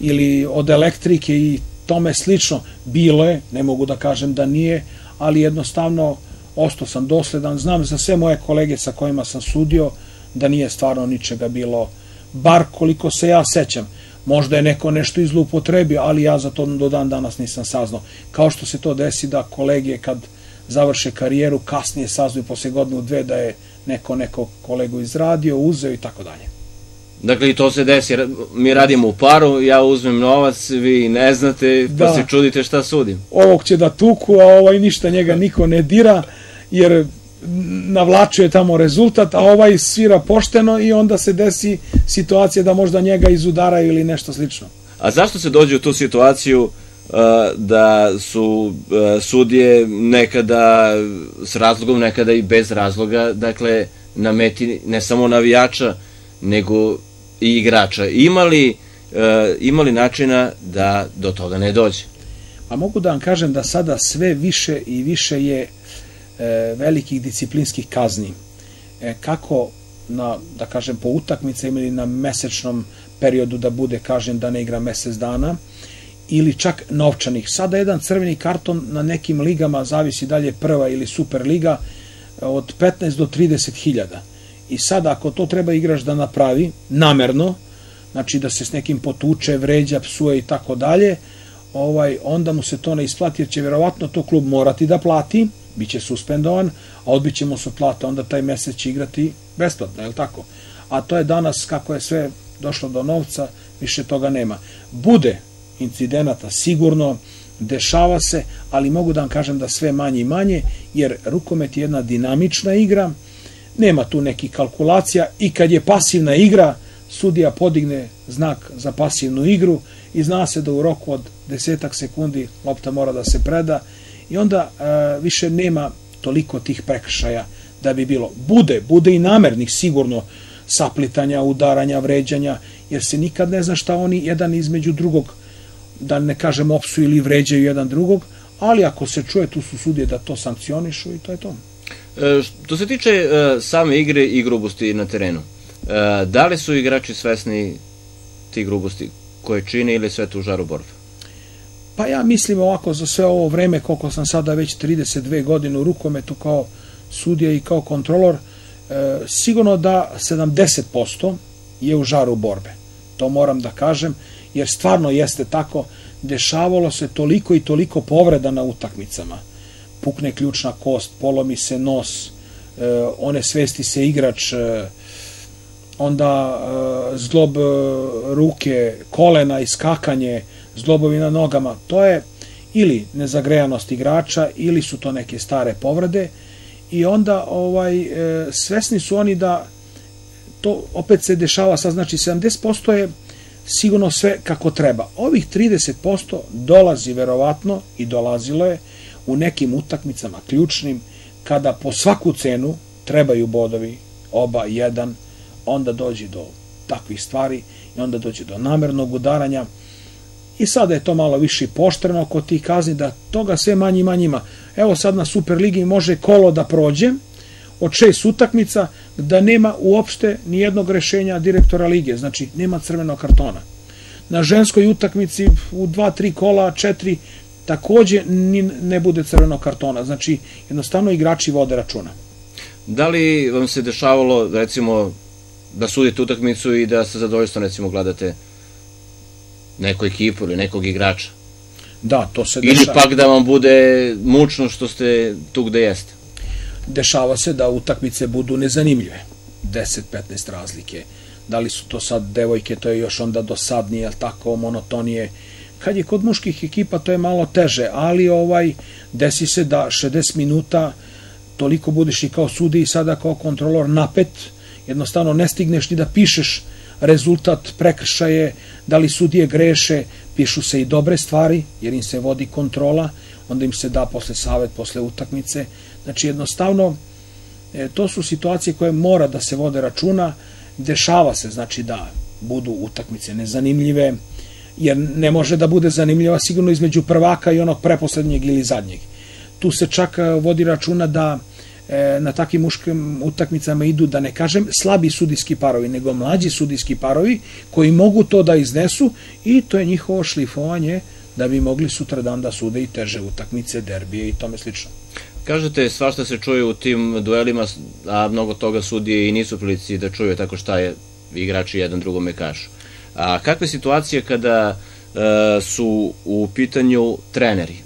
ili od elektrike i tome slično. Bilo je, ne mogu da kažem da nije, ali jednostavno ostao sam dosledan. Znam za sve moje kolege sa kojima sam sudio da nije stvarno ničega bilo, bar koliko se ja sećam. Možda je neko nešto izlupotrebio, ali ja za to do dan danas nisam saznao. Kao što se to desi da kolege kad završe karijeru, kasnije saznaju posle godinu dve da je neko neko kolegu izradio, uzeo i tako dalje. Dakle, i to se desi. Mi radimo u paru, ja uzmem novac, vi ne znate, pa da. se čudite šta sudim. Ovog će da tuku, a ovaj ništa njega niko ne dira, jer navlačuje tamo rezultat, a ovaj svira pošteno i onda se desi situacija da možda njega izudaraju ili nešto slično. A zašto se dođe u tu situaciju uh, da su sudije nekada s razlogom, nekada i bez razloga, dakle, na meti ne samo navijača, nego i igrača. Imali, imali načina da do toga ne dođe? Pa mogu da vam kažem da sada sve više i više je E, velikih disciplinskih kazni. E, kako na, da kažem, po utakmicama ili na mesečnom periodu da bude kažen da ne igra mesec dana, ili čak novčanih. Sada jedan crveni karton na nekim ligama, zavisi dalje prva ili super liga, od 15 do 30 hiljada. I sada ako to treba igrač da napravi, namerno, znači da se s nekim potuče, vređa, psuje i tako dalje, ovaj, onda mu se to ne isplati, jer će verovatno to klub morati da plati, biće suspendovan, a odbit ćemo se plata, onda taj mesec će igrati besplatno, je li tako? A to je danas, kako je sve došlo do novca, više toga nema. Bude incidenata sigurno, dešava se, ali mogu da vam kažem da sve manje i manje, jer rukomet je jedna dinamična igra, nema tu nekih kalkulacija i kad je pasivna igra, sudija podigne znak za pasivnu igru i zna se da u roku od desetak sekundi lopta mora da se preda i onda e, više nema toliko tih prekršaja da bi bilo. Bude, bude i namernih sigurno saplitanja, udaranja, vređanja, jer se nikad ne zna šta oni jedan između drugog, da ne kažem opsu ili vređaju jedan drugog, ali ako se čuje, tu su sudije da to sankcionišu i to je to. E, što se tiče e, same igre i grubosti na terenu, e, da li su igrači svesni ti grubosti koje čine ili sve tu žaru borbe? Pa ja mislim ovako za sve ovo vreme koliko sam sada već 32 godine u rukometu kao sudija i kao kontrolor, e, sigurno da 70% je u žaru borbe. To moram da kažem, jer stvarno jeste tako, dešavalo se toliko i toliko povreda na utakmicama. Pukne ključna kost, polomi se nos, e, one svesti se igrač, e, onda e, zglob ruke, kolena, iskakanje, zglobovi na nogama, to je ili nezagrejanost igrača ili su to neke stare povrede. I onda ovaj svesni su oni da to opet se dešava. Sad znači 70% je sigurno sve kako treba. Ovih 30% dolazi verovatno i dolazilo je u nekim utakmicama ključnim kada po svaku cenu trebaju bodovi oba jedan onda dođe do takvih stvari i onda dođe do namernog udaranja i sada je to malo više poštreno kod tih kazni da toga sve manje i manje ima. Evo sad na Superligi može kolo da prođe od šest utakmica da nema uopšte ni jednog rešenja direktora lige, znači nema crvenog kartona. Na ženskoj utakmici u dva, tri kola, četiri, takođe ni ne bude crvenog kartona, znači jednostavno igrači vode računa. Da li vam se dešavalo, recimo, da sudite utakmicu i da sa zadovoljstvom, recimo, gledate neku ekipu ili nekog igrača. Da, to se dešava. Ili pak da vam bude mučno što ste tu gde jeste. Dešava se da utakmice budu nezanimljive. 10-15 razlike. Da li su to sad devojke, to je još onda dosadnije, jel tako, monotonije. Kad je kod muških ekipa, to je malo teže, ali ovaj desi se da 60 minuta toliko budeš i kao sudi i sada kao kontrolor napet, jednostavno ne stigneš ni da pišeš rezultat prekršaje, da li sudije greše, pišu se i dobre stvari, jer im se vodi kontrola, onda im se da posle savet, posle utakmice. Znači, jednostavno, e, to su situacije koje mora da se vode računa, dešava se, znači, da budu utakmice nezanimljive, jer ne može da bude zanimljiva sigurno između prvaka i onog preposlednjeg ili zadnjeg. Tu se čak e, vodi računa da e, na takvim muškim utakmicama idu, da ne kažem, slabi sudijski parovi, nego mlađi sudijski parovi koji mogu to da iznesu i to je njihovo šlifovanje da bi mogli sutra dan da sude i teže utakmice, derbije i tome slično. Kažete, svašta se čuje u tim duelima, a mnogo toga sudije i nisu prilici da čuju tako šta je igrači jedan drugome kažu. A kakve situacije kada e, su u pitanju treneri? E,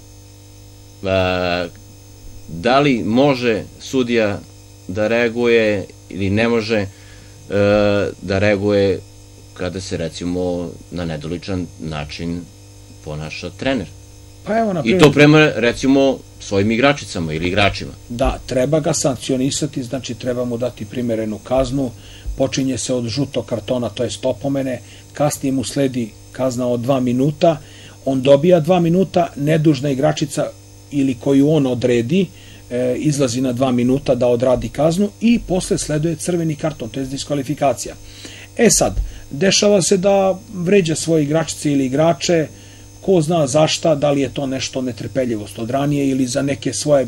da li može sudija da reaguje ili ne može e, da reaguje kada se recimo na nedoličan način ponaša trener? Pa evo, na I to prema, recimo, svojim igračicama ili igračima. Da, treba ga sankcionisati, znači treba mu dati primerenu kaznu, počinje se od žutog kartona, to je opomene, kasnije mu sledi kazna od dva minuta, on dobija dva minuta, nedužna igračica ili koju on odredi, e, izlazi na dva minuta da odradi kaznu i posle sleduje crveni karton, to je diskvalifikacija. E sad, dešava se da vređa svoje igračice ili igrače, ko zna zašta, da li je to nešto netrpeljivost od ranije ili za neke svoje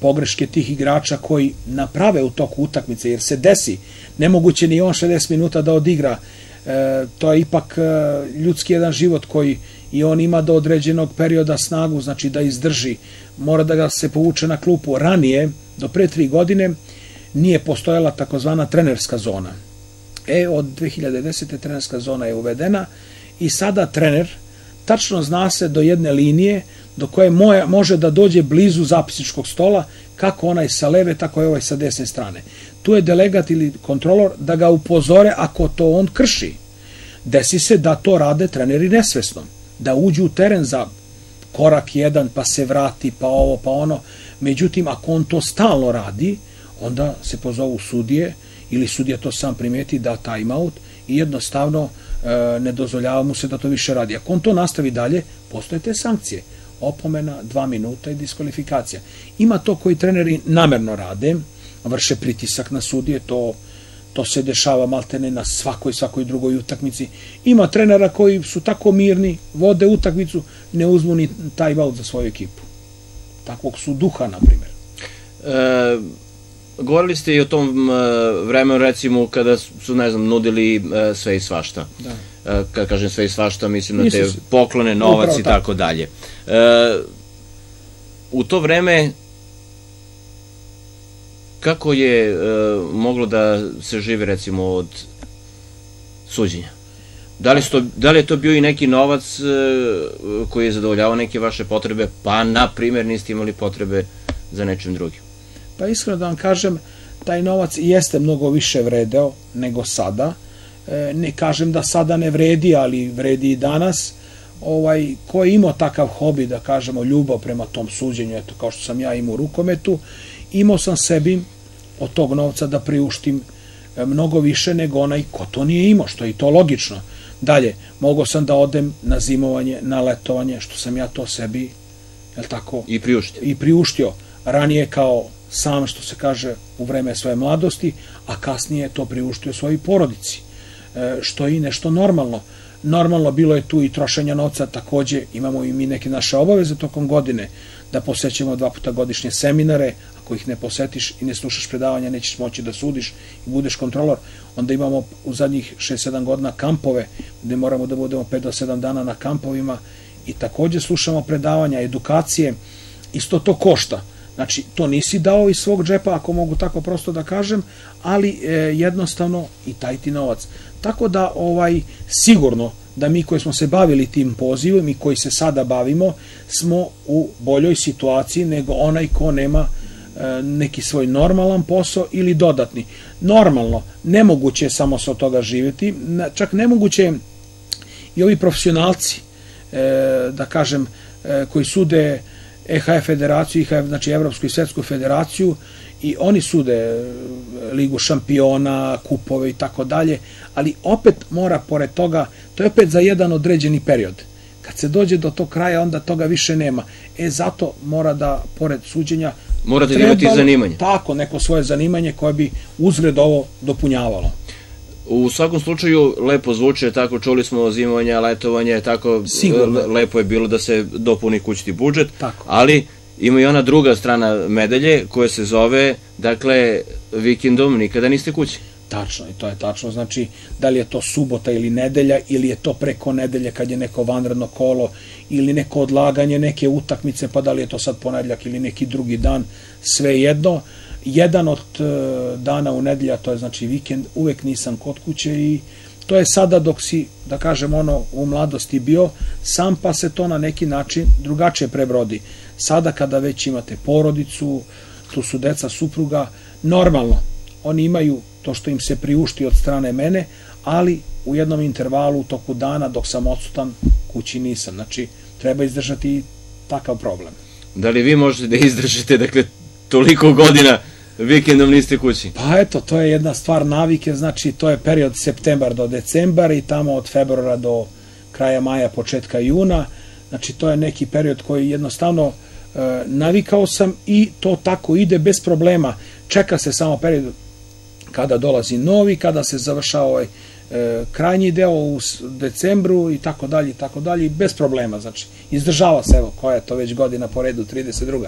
pogreške tih igrača koji naprave u toku utakmice, jer se desi, nemoguće ni on 60 minuta da odigra, e, to je ipak e, ljudski jedan život koji i on ima do određenog perioda snagu, znači da izdrži, mora da ga se povuče na klupu. Ranije, do pre tri godine, nije postojala takozvana trenerska zona. E, od 2010. trenerska zona je uvedena i sada trener, tačno zna se do jedne linije do koje moje, može da dođe blizu zapisničkog stola, kako onaj sa leve, tako i ovaj sa desne strane. Tu je delegat ili kontrolor da ga upozore ako to on krši. Desi se da to rade treneri nesvesno, da uđu u teren za korak jedan, pa se vrati, pa ovo, pa ono. Međutim, ako on to stalno radi, onda se pozovu sudije ili sudija to sam primeti da time out i jednostavno ne dozvoljava mu se da to više radi. Ako on to nastavi dalje, postoje te sankcije. Opomena, dva minuta i diskvalifikacija. Ima to koji treneri namerno rade, vrše pritisak na sudije, to to se dešava maltene na svakoj, svakoj drugoj utakmici. Ima trenera koji su tako mirni, vode utakmicu, ne uzmu ni taj za svoju ekipu. Takvog su duha, na primjer. E, govorili ste i o tom e, vremenu, recimo, kada su, ne znam, nudili e, sve i svašta. Da. E, kad kažem sve i svašta, mislim na te poklone, novac i tako dalje. U to vreme kako je moglo da se živi, recimo, od suđenja? Da li, to, da li je to bio i neki novac koji je zadovoljavao neke vaše potrebe, pa, na primjer, niste imali potrebe za nečim drugim? Pa iskreno da vam kažem, taj novac jeste mnogo više vredeo nego sada. E, ne kažem da sada ne vredi, ali vredi i danas. Ovaj, ko je imao takav hobi, da kažemo, ljubav prema tom suđenju, eto, kao što sam ja imao u rukometu, imao sam sebi od tog novca da priuštim e, mnogo više nego onaj ko to nije imao, što je i to logično. Dalje, mogao sam da odem na zimovanje, na letovanje, što sam ja to sebi, je tako? I priuštio. I priuštio. Ranije kao sam, što se kaže, u vreme svoje mladosti, a kasnije to priuštio svojoj porodici, e, što je i nešto normalno. Normalno bilo je tu i trošenja novca, takođe imamo i mi neke naše obaveze tokom godine, da posećemo dva puta godišnje seminare, ako ih ne posetiš i ne slušaš predavanja, nećeš moći da sudiš i budeš kontrolor. Onda imamo u zadnjih 6-7 godina kampove, gde moramo da budemo 5 do 7 dana na kampovima i takođe slušamo predavanja, edukacije, isto to košta. Znači, to nisi dao iz svog džepa, ako mogu tako prosto da kažem, ali e, jednostavno i taj ti novac. Tako da, ovaj, sigurno da mi koji smo se bavili tim pozivom i koji se sada bavimo, smo u boljoj situaciji nego onaj ko nema e, neki svoj normalan posao ili dodatni. Normalno, nemoguće je samo se od toga živjeti, čak nemoguće je i ovi profesionalci, e, da kažem, e, koji sude EHF federaciju, IHF, znači Evropsku i Svetsku federaciju i oni sude e, ligu šampiona, kupove i tako dalje, ali opet mora pored toga, to je opet za jedan određeni period. Kad se dođe do tog kraja, onda toga više nema. E, zato mora da, pored suđenja, Morate da imati zanimanje. Tako, neko svoje zanimanje koje bi uzgled ovo dopunjavalo. U svakom slučaju lepo zvuče, tako čuli smo zimovanje, letovanje, tako Sigurno. lepo je bilo da se dopuni kućni budžet, Tako. ali ima i ona druga strana medalje koja se zove, dakle, vikendom nikada niste kući. Tačno, i to je tačno. Znači, da li je to subota ili nedelja, ili je to preko nedelje kad je neko vanredno kolo, ili neko odlaganje neke utakmice, pa da li je to sad ponedljak ili neki drugi dan, sve jedno. Jedan od e, dana u nedelja, to je znači vikend, uvek nisam kod kuće i to je sada dok si, da kažem, ono u mladosti bio, sam pa se to na neki način drugačije prebrodi. Sada kada već imate porodicu, tu su deca, supruga, normalno, oni imaju to što im se priušti od strane mene, ali u jednom intervalu u toku dana dok sam odsutan kući nisam. Znači, treba izdržati takav problem. Da li vi možete da izdržite, dakle, toliko godina vikendom niste kući? Pa eto, to je jedna stvar navike, znači to je period septembar do decembar i tamo od februara do kraja maja, početka juna. Znači to je neki period koji jednostavno e, navikao sam i to tako ide bez problema. Čeka se samo period kada dolazi novi, kada se završava ovaj e, krajnji deo u decembru i tako dalje i tako dalje bez problema znači izdržava se evo koja je to već godina po redu 32.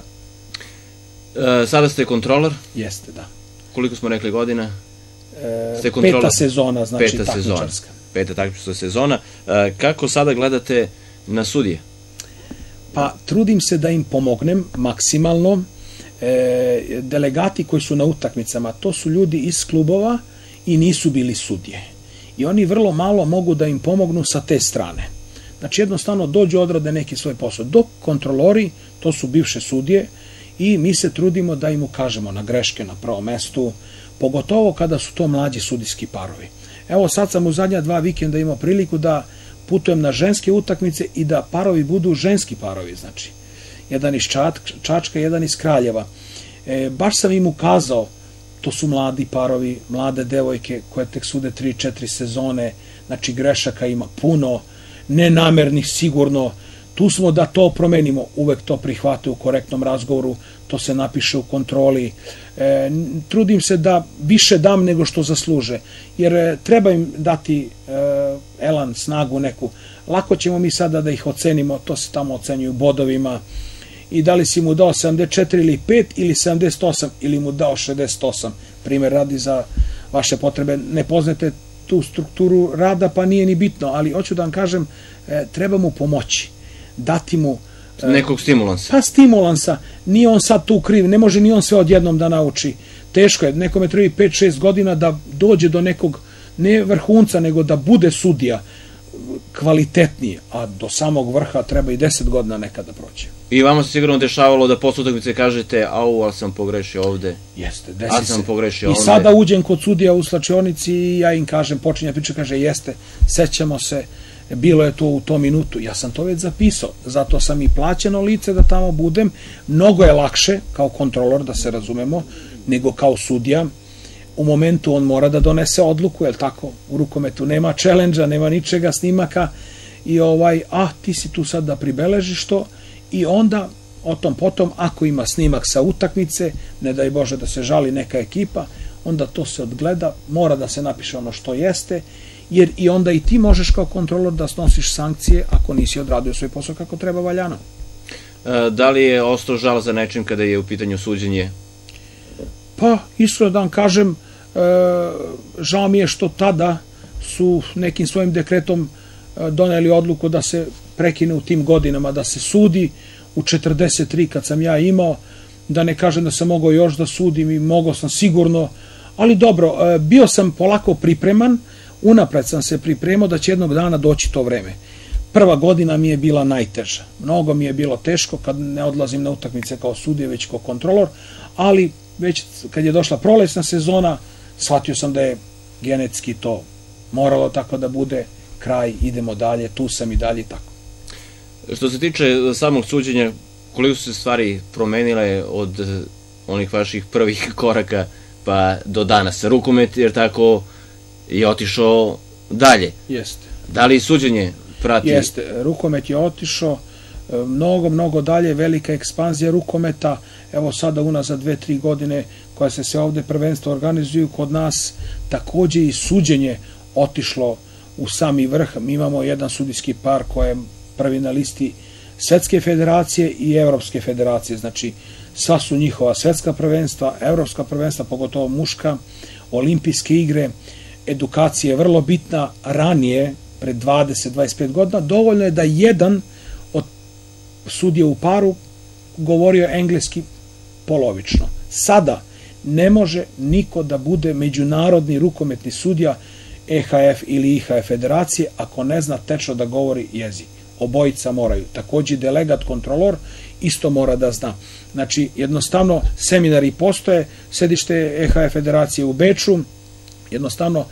E, sada ste kontrolor, Jeste da. koliko smo rekli godina? E, Ste kontrolor? peta sezona znači Peta sezona. takmičarska. Peta takmičarska sezona. E, kako sada gledate na sudije? Pa trudim se da im pomognem maksimalno. E, delegati koji su na utakmicama, to su ljudi iz klubova i nisu bili sudije. I oni vrlo malo mogu da im pomognu sa te strane. Znači jednostavno dođu odrade neki svoj posao. Dok kontrolori, to su bivše sudije i mi se trudimo da im ukažemo na greške na prvom mestu, pogotovo kada su to mlađi sudijski parovi. Evo sad sam u zadnja dva vikenda imao priliku da putujem na ženske utakmice i da parovi budu ženski parovi, znači. Jedan iz Čačka, jedan iz Kraljeva. E, baš sam im ukazao, to su mladi parovi, mlade devojke koje tek sude 3-4 sezone, znači grešaka ima puno, nenamernih sigurno, tu smo da to promenimo, uvek to prihvate u korektnom razgovoru, to se napiše u kontroli. E, trudim se da više dam nego što zasluže, jer e, treba im dati e, elan, snagu neku. Lako ćemo mi sada da ih ocenimo, to se tamo ocenjuju bodovima, i da li si mu dao 74 ili 5 ili 78 ili mu dao 68. Primer radi za vaše potrebe. Ne poznate tu strukturu rada pa nije ni bitno, ali hoću da vam kažem, e, treba mu pomoći. Dati mu Nekog stimulansa. pa stimulansa, nije on sad tu kriv, ne može ni on sve odjednom da nauči. Teško je, nekome treba 5-6 godina da dođe do nekog, ne vrhunca, nego da bude sudija kvalitetniji, a do samog vrha treba i 10 godina nekada proći. I vama se sigurno dešavalo da posle utakmice kažete, au, ali sam pogrešio ovde. Jeste, desi sam se. pogrešio I sada uđem kod sudija u slačionici i ja im kažem, počinje priča, kaže, jeste, sećamo se, bilo je to u tom minutu. Ja sam to već zapisao, zato sam i plaćeno lice da tamo budem. Mnogo je lakše, kao kontrolor, da se razumemo, nego kao sudija. U momentu on mora da donese odluku, jel tako? U rukometu nema challenge nema ničega, snimaka i ovaj, a ti si tu sad da pribeležiš to i onda o tom potom, ako ima snimak sa utakmice, ne daj Bože da se žali neka ekipa, onda to se odgleda, mora da se napiše ono što jeste, jer i onda i ti možeš kao kontrolor da snosiš sankcije ako nisi odradio svoj posao kako treba valjano. E, Da li je ostao žal za nečim kada je u pitanju suđenje? Pa, iskreno da vam kažem, e, žao mi je što tada su nekim svojim dekretom e, doneli odluku da se prekine u tim godinama, da se sudi u 43 kad sam ja imao, da ne kažem da sam mogao još da sudim i mogao sam sigurno, ali dobro, bio sam polako pripreman, unapred sam se pripremao da će jednog dana doći to vreme. Prva godina mi je bila najteža. Mnogo mi je bilo teško kad ne odlazim na utakmice kao sudija, već kao kontrolor, ali već kad je došla prolesna sezona, shvatio sam da je genetski to moralo tako da bude kraj, idemo dalje, tu sam i dalje i tako. Što se tiče samog suđenja, koliko su se stvari promenile od onih vaših prvih koraka pa do danas? Rukomet, jer tako, je otišao dalje. Jeste. Da li suđenje prati? Jeste, rukomet je otišao, mnogo, mnogo dalje, velika ekspanzija rukometa, evo sada unazad dve, tri godine koja se se ovde prvenstvo organizuju kod nas, takođe i suđenje otišlo u sami vrh. Mi imamo jedan sudijski par koji je prvi na listi Svetske federacije i Evropske federacije, znači sva su njihova svetska prvenstva, evropska prvenstva, pogotovo muška, olimpijske igre, edukacija je vrlo bitna ranije, pred 20-25 godina, dovoljno je da jedan od sudija u paru govorio engleski polovično. Sada ne može niko da bude međunarodni rukometni sudija EHF ili IHF federacije ako ne zna tečno da govori jezik. Obojica moraju. Takođe delegat kontrolor isto mora da zna. Znači, jednostavno, seminari postoje, sedište EHF federacije u Beču, jednostavno,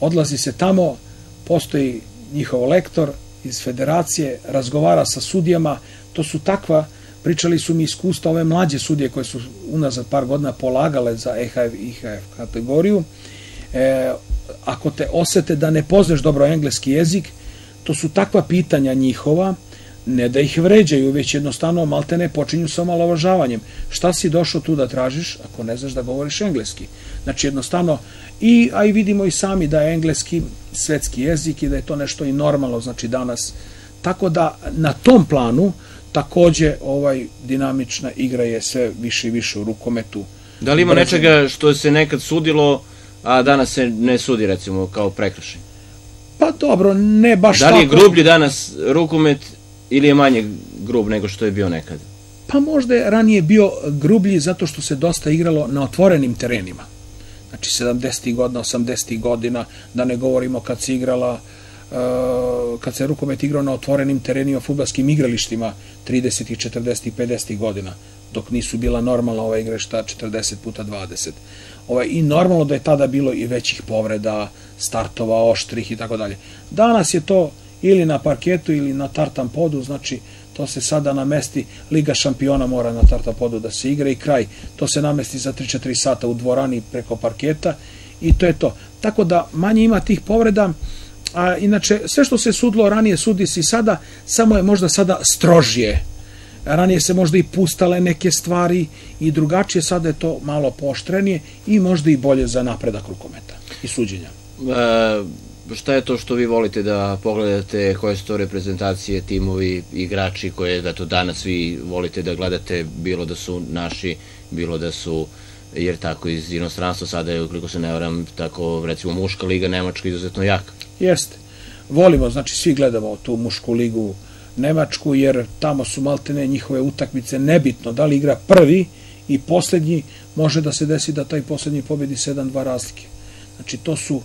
odlazi se tamo, postoji njihov lektor iz federacije, razgovara sa sudijama, to su takva, pričali su mi iskustva ove mlađe sudije koje su unazad par godina polagale za EHF i IHF kategoriju, e, ako te osete da ne poznaš dobro engleski jezik, to su takva pitanja njihova, ne da ih vređaju, već jednostavno malte ne počinju sa omalovažavanjem. Šta si došao tu da tražiš ako ne znaš da govoriš engleski? Znači jednostavno, i, a i vidimo i sami da je engleski svetski jezik i da je to nešto i normalno, znači danas. Tako da na tom planu takođe ovaj dinamična igra je sve više i više u rukometu. Da li ima nečega što se nekad sudilo, a danas se ne sudi recimo kao prekršaj? Pa dobro, ne baš tako. Da li je grublji danas rukomet ili je manje grub nego što je bio nekad? Pa možda je ranije bio grublji zato što se dosta igralo na otvorenim terenima. Znači 70. godina, 80. godina, da ne govorimo kad se igrala uh, kad se rukomet igrao na otvorenim terenima, futbalskim igralištima 30. 40. 50. godina, dok nisu bila normalna ova igrešta 40 puta 20. Ovaj, I normalno da je tada bilo i većih povreda, startova, oštrih i tako dalje. Danas je to ili na parketu ili na tartan podu, znači to se sada namesti, Liga šampiona mora na tartan podu da se igra i kraj, to se namesti za 3-4 sata u dvorani preko parketa i to je to. Tako da manje ima tih povreda, a inače sve što se sudlo ranije sudi se i sada, samo je možda sada strožije. Ranije se možda i pustale neke stvari i drugačije, sada je to malo pooštrenije i možda i bolje za napredak rukometa i suđenja. E, šta je to što vi volite da pogledate, koje su to reprezentacije, timovi, igrači koje da to danas vi volite da gledate, bilo da su naši, bilo da su jer tako iz inostranstva sada je, ukoliko se ne varam, tako recimo muška liga Nemačka izuzetno jaka. Jeste. Volimo, znači svi gledamo tu mušku ligu Nemačku, jer tamo su maltene njihove utakmice nebitno da li igra prvi i poslednji, može da se desi da taj poslednji pobedi 7-2 razlike. Znači to su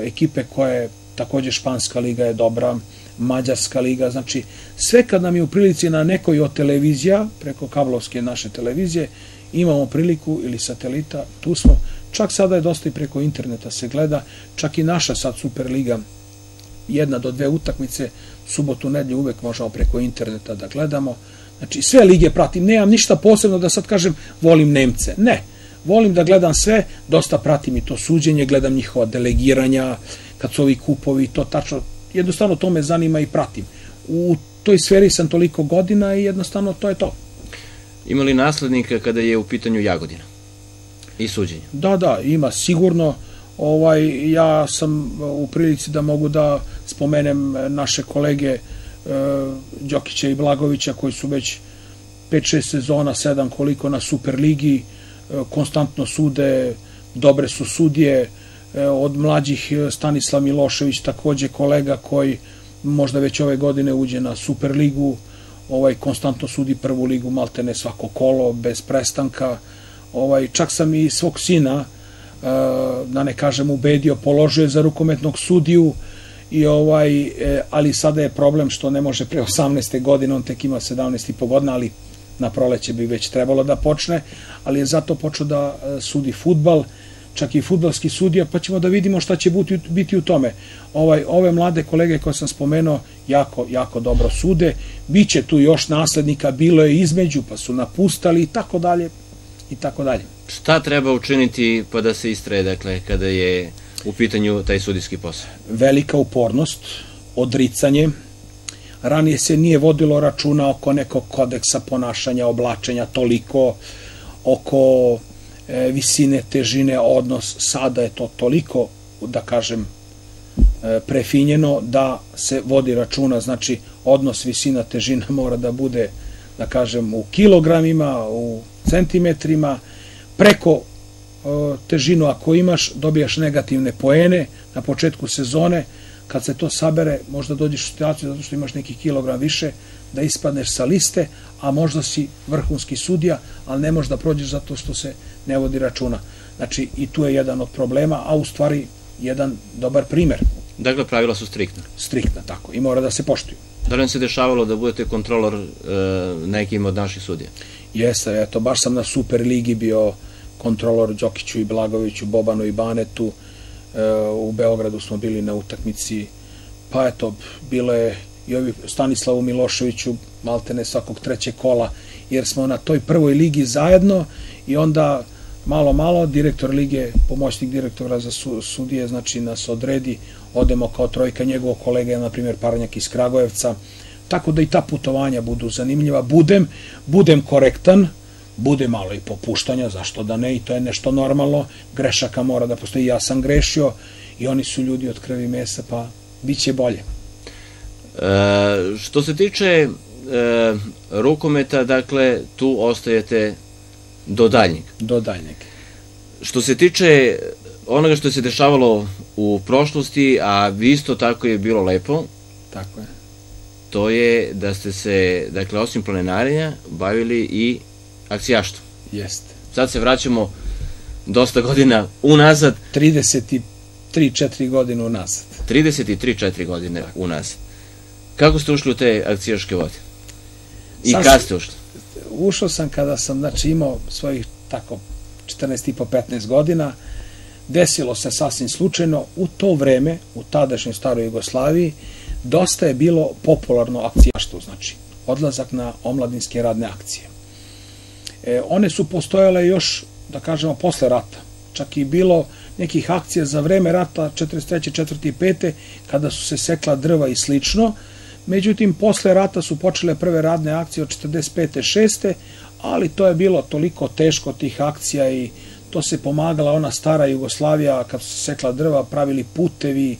ekipe koje takođe Španska liga je dobra, Mađarska liga, znači sve kad nam je u prilici na nekoj od televizija, preko kablovske naše televizije, imamo priliku ili satelita, tu smo, čak sada je dosta i preko interneta se gleda, čak i naša sad Superliga, jedna do dve utakmice, subotu, nedlju uvek možemo preko interneta da gledamo, znači sve lige pratim, nemam ništa posebno da sad kažem volim Nemce, ne, volim da gledam sve, dosta pratim i to suđenje, gledam njihova delegiranja, kad su ovi kupovi, to tačno, jednostavno to me zanima i pratim. U toj sferi sam toliko godina i jednostavno to je to. Ima li naslednika kada je u pitanju Jagodina i suđenje? Da, da, ima sigurno. Ovaj, ja sam u prilici da mogu da spomenem naše kolege e, Đokića i Blagovića koji su već 5-6 sezona, 7 koliko na Superligi, konstantno sude, dobre su sudije, e, od mlađih e, Stanislav Milošević takođe kolega koji možda već ove godine uđe na Superligu, ovaj konstantno sudi prvu ligu maltene svako kolo bez prestanka. Ovaj čak sam i svog sina da ne kažem ubedio položio za rukometnog sudiju i ovaj ali sada je problem što ne može pre 18. godine on tek ima 17 i po godina ali na proleće bi već trebalo da počne, ali je zato počeo da e, sudi futbal, čak i futbalski sudija, pa ćemo da vidimo šta će biti, biti u tome. Ovaj, ove mlade kolege koje sam spomenuo jako, jako dobro sude, biće tu još naslednika, bilo je između, pa su napustali i tako dalje i tako dalje. Šta treba učiniti pa da se istraje, dakle, kada je u pitanju taj sudijski posao? Velika upornost, odricanje, ranije se nije vodilo računa oko nekog kodeksa ponašanja, oblačenja, toliko oko e, visine, težine, odnos, sada je to toliko, da kažem, e, prefinjeno da se vodi računa, znači odnos visina, težina mora da bude, da kažem, u kilogramima, u centimetrima, preko težinu ako imaš, dobijaš negativne poene na početku sezone, kad se to sabere, možda dođeš u situaciju zato što imaš neki kilogram više, da ispadneš sa liste, a možda si vrhunski sudija, ali ne možeš da prođeš zato što se ne vodi računa. Znači, i tu je jedan od problema, a u stvari jedan dobar primer. Dakle, pravila su striktna. Striktna, tako, i mora da se poštuju. Da li vam se dešavalo da budete kontrolor e, nekim od naših sudija? Jeste, eto, baš sam na Super Ligi bio kontrolor Đokiću i Blagoviću, Bobanu i Banetu, u Beogradu smo bili na utakmici, pa eto, bilo je i ovi Stanislavu Miloševiću maltene svakog trećeg kola, jer smo na toj prvoj ligi zajedno i onda malo, malo, direktor lige, pomoćnik direktora za sudije, znači nas odredi, odemo kao trojka njegovog kolega, na primjer Parnjak iz Kragujevca, tako da i ta putovanja budu zanimljiva, budem, budem korektan, bude malo i popuštanja, zašto da ne, i to je nešto normalno, grešaka mora da postoji, ja sam grešio i oni su ljudi od krvi mesa, pa bit će bolje. E, što se tiče e, rukometa, dakle, tu ostajete do daljnjeg. Do daljnjeg. Što se tiče onoga što se dešavalo u prošlosti, a isto tako je bilo lepo, tako je. to je da ste se, dakle, osim planinarenja, bavili i akcijaštvo. Jeste. Sad se vraćamo dosta godina unazad. 33-4 godine unazad. 33-4 godine Tako. unazad. Kako ste ušli u te akcijaške vode? I Sas, kad ste ušli? Ušao sam kada sam znači, imao svojih tako 14 i po 15 godina. Desilo se sasvim slučajno u to vreme, u tadašnjoj staroj Jugoslaviji, dosta je bilo popularno akcijaštvo, znači odlazak na omladinske radne akcije. E, one su postojale još, da kažemo, posle rata. Čak i bilo nekih akcija za vreme rata 43. 4. i 5. kada su se sekla drva i slično. Međutim, posle rata su počele prve radne akcije od 45. 6. ali to je bilo toliko teško tih akcija i to se pomagala ona stara Jugoslavija kad su se sekla drva, pravili putevi,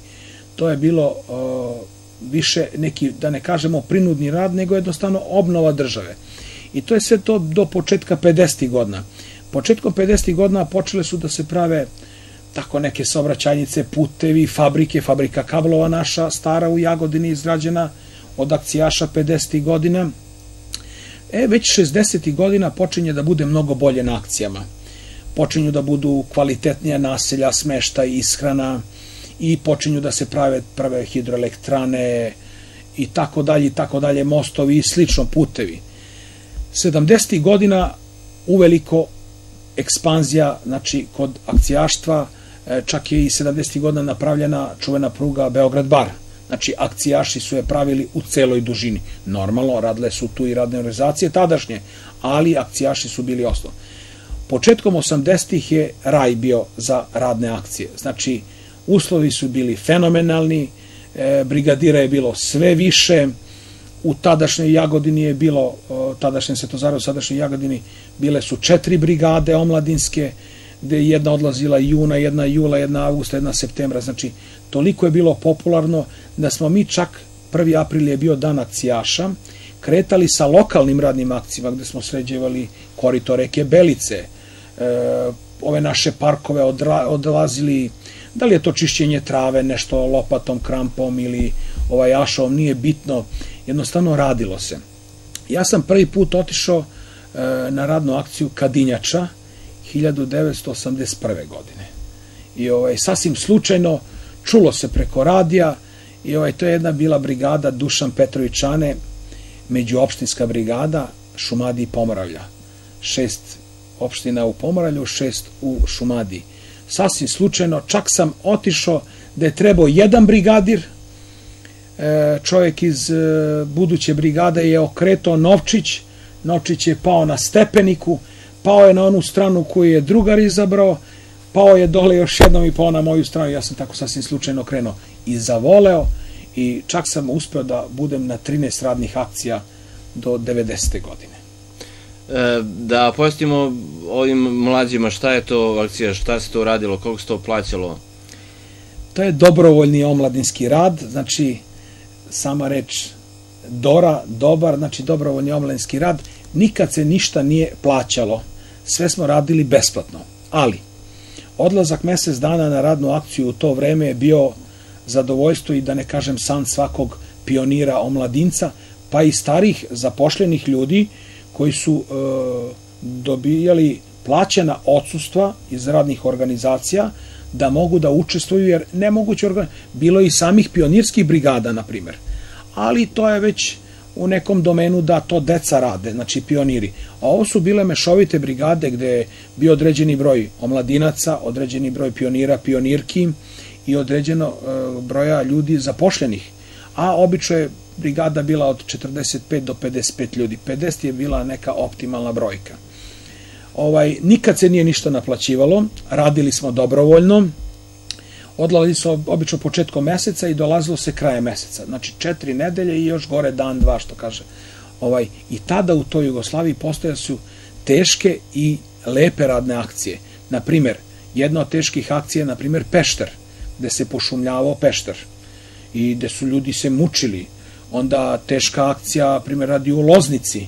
to je bilo uh, više neki, da ne kažemo prinudni rad, nego jednostavno obnova države. I to je sve to do početka 50. godina. Početkom 50. godina počele su da se prave tako neke saobraćajnice, putevi, fabrike, fabrika kablova naša, stara u Jagodini izgrađena od akcijaša 50. godina. E, već 60. godina počinje da bude mnogo bolje na akcijama. Počinju da budu kvalitetnija naselja, smešta i ishrana i počinju da se prave, prave hidroelektrane i tako dalje, i tako dalje, mostovi i slično putevi. 70. godina uveliko ekspanzija, znači kod akcijaštva, e, čak je i 70. godina napravljena čuvena pruga Beograd-Bar. Znači, akcijaši su je pravili u celoj dužini. Normalno, radile su tu i radne organizacije tadašnje, ali akcijaši su bili osnov. Početkom 80. je raj bio za radne akcije. Znači, uslovi su bili fenomenalni, e, brigadira je bilo sve više, u tadašnjoj Jagodini je bilo, tadašnjem Svetozaru, sadašnjoj Jagodini, bile su četiri brigade omladinske, gde je jedna odlazila juna, jedna jula, jedna avgusta, jedna septembra. Znači, toliko je bilo popularno da smo mi čak, 1. april je bio dan akcijaša, kretali sa lokalnim radnim akcijama gde smo sređevali korito reke Belice, e, ove naše parkove odlazili, da li je to čišćenje trave, nešto lopatom, krampom ili ovaj ašom, nije bitno, jednostavno radilo se. Ja sam prvi put otišao e, na radnu akciju Kadinjača 1981. godine. I ovaj, sasvim slučajno čulo se preko radija i ovaj, to je jedna bila brigada Dušan Petrovićane, međuopštinska brigada Šumadi i Pomoravlja. Šest opština u Pomoravlju, šest u Šumadi. Sasvim slučajno, čak sam otišao da je trebao jedan brigadir, čovjek iz e, buduće brigade je okretao Novčić, Novčić je pao na stepeniku, pao je na onu stranu koju je drugar izabrao, pao je dole još jednom i pao na moju stranu, ja sam tako sasvim slučajno krenuo i zavoleo i čak sam uspeo da budem na 13 radnih akcija do 90. godine. E, da pojasnimo ovim mlađima šta je to akcija, šta se to radilo, koliko se to plaćalo? To je dobrovoljni omladinski rad, znači sama reč Dora, dobar, znači dobrovoljni omladinski rad, nikad se ništa nije plaćalo. Sve smo radili besplatno. Ali, odlazak mesec dana na radnu akciju u to vreme je bio zadovoljstvo i da ne kažem san svakog pionira omladinca, pa i starih zapošljenih ljudi koji su e, dobijali plaćena odsustva iz radnih organizacija da mogu da učestvuju, jer nemoguće organ... bilo i samih pionirskih brigada, na primjer. Ali to je već u nekom domenu da to deca rade, znači pioniri. A ovo su bile mešovite brigade gde je bio određeni broj omladinaca, određeni broj pionira, pionirki i određeno e, broja ljudi zapošljenih. A obično je brigada bila od 45 do 55 ljudi. 50 je bila neka optimalna brojka. Ovaj, nikad se nije ništa naplaćivalo, radili smo dobrovoljno, odlazili su obično početkom meseca i dolazilo se kraje meseca. Znači četiri nedelje i još gore dan, dva, što kaže. Ovaj, I tada u toj Jugoslaviji postoje su teške i lepe radne akcije. Na primer, jedna od teških akcija je, na primer, Pešter, gde se pošumljavao Pešter i gde su ljudi se mučili. Onda teška akcija, primjer, radi u Loznici.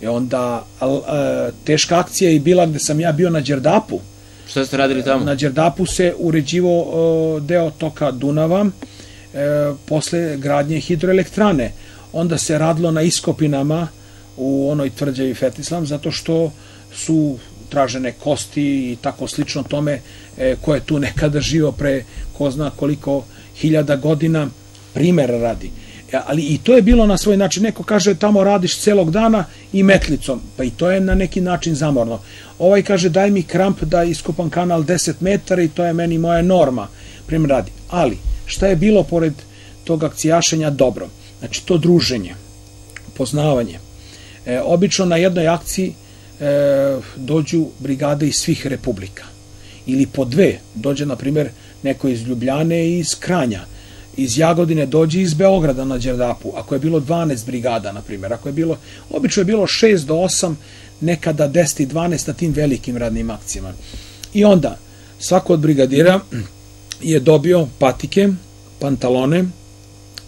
I onda a, teška akcija je bila gde sam ja bio na Đerdapu, Šta ste radili tamo? Na Đerdapu se uređivo deo toka Dunava e, posle gradnje hidroelektrane. Onda se radilo na iskopinama u onoj tvrđavi Fetislam zato što su tražene kosti i tako slično tome e, ko je tu nekada živo pre ko zna koliko hiljada godina primera radi. E, ali i to je bilo na svoj način. Neko kaže tamo radiš celog dana i metlicom, pa i to je na neki način zamorno. Ovaj kaže daj mi kramp da iskopam kanal 10 metara i to je meni moja norma. Primjer radi. Ali, šta je bilo pored tog akcijašenja dobro? Znači, to druženje, poznavanje. E, obično na jednoj akciji e, dođu brigade iz svih republika. Ili po dve, dođe, na primjer, neko iz Ljubljane i iz Kranja iz Jagodine dođe iz Beograda na Đerdapu, ako je bilo 12 brigada, na primjer, ako je bilo, obično je bilo 6 do 8, nekada 10 i 12 na tim velikim radnim akcijama. I onda, svako od brigadira je dobio patike, pantalone,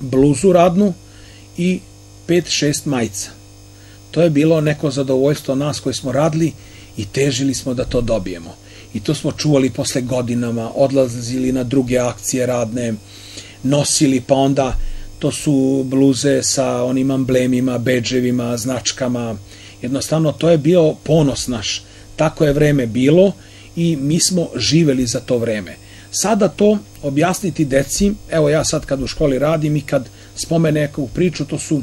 bluzu radnu i 5-6 majica. To je bilo neko zadovoljstvo nas koji smo radili i težili smo da to dobijemo. I to smo čuvali posle godinama, odlazili na druge akcije radne, nosili, pa onda to su bluze sa onim amblemima, beđevima, značkama. Jednostavno, to je bio ponos naš. Tako je vreme bilo i mi smo živeli za to vreme. Sada to objasniti deci, evo ja sad kad u školi radim i kad spomene neku priču, to su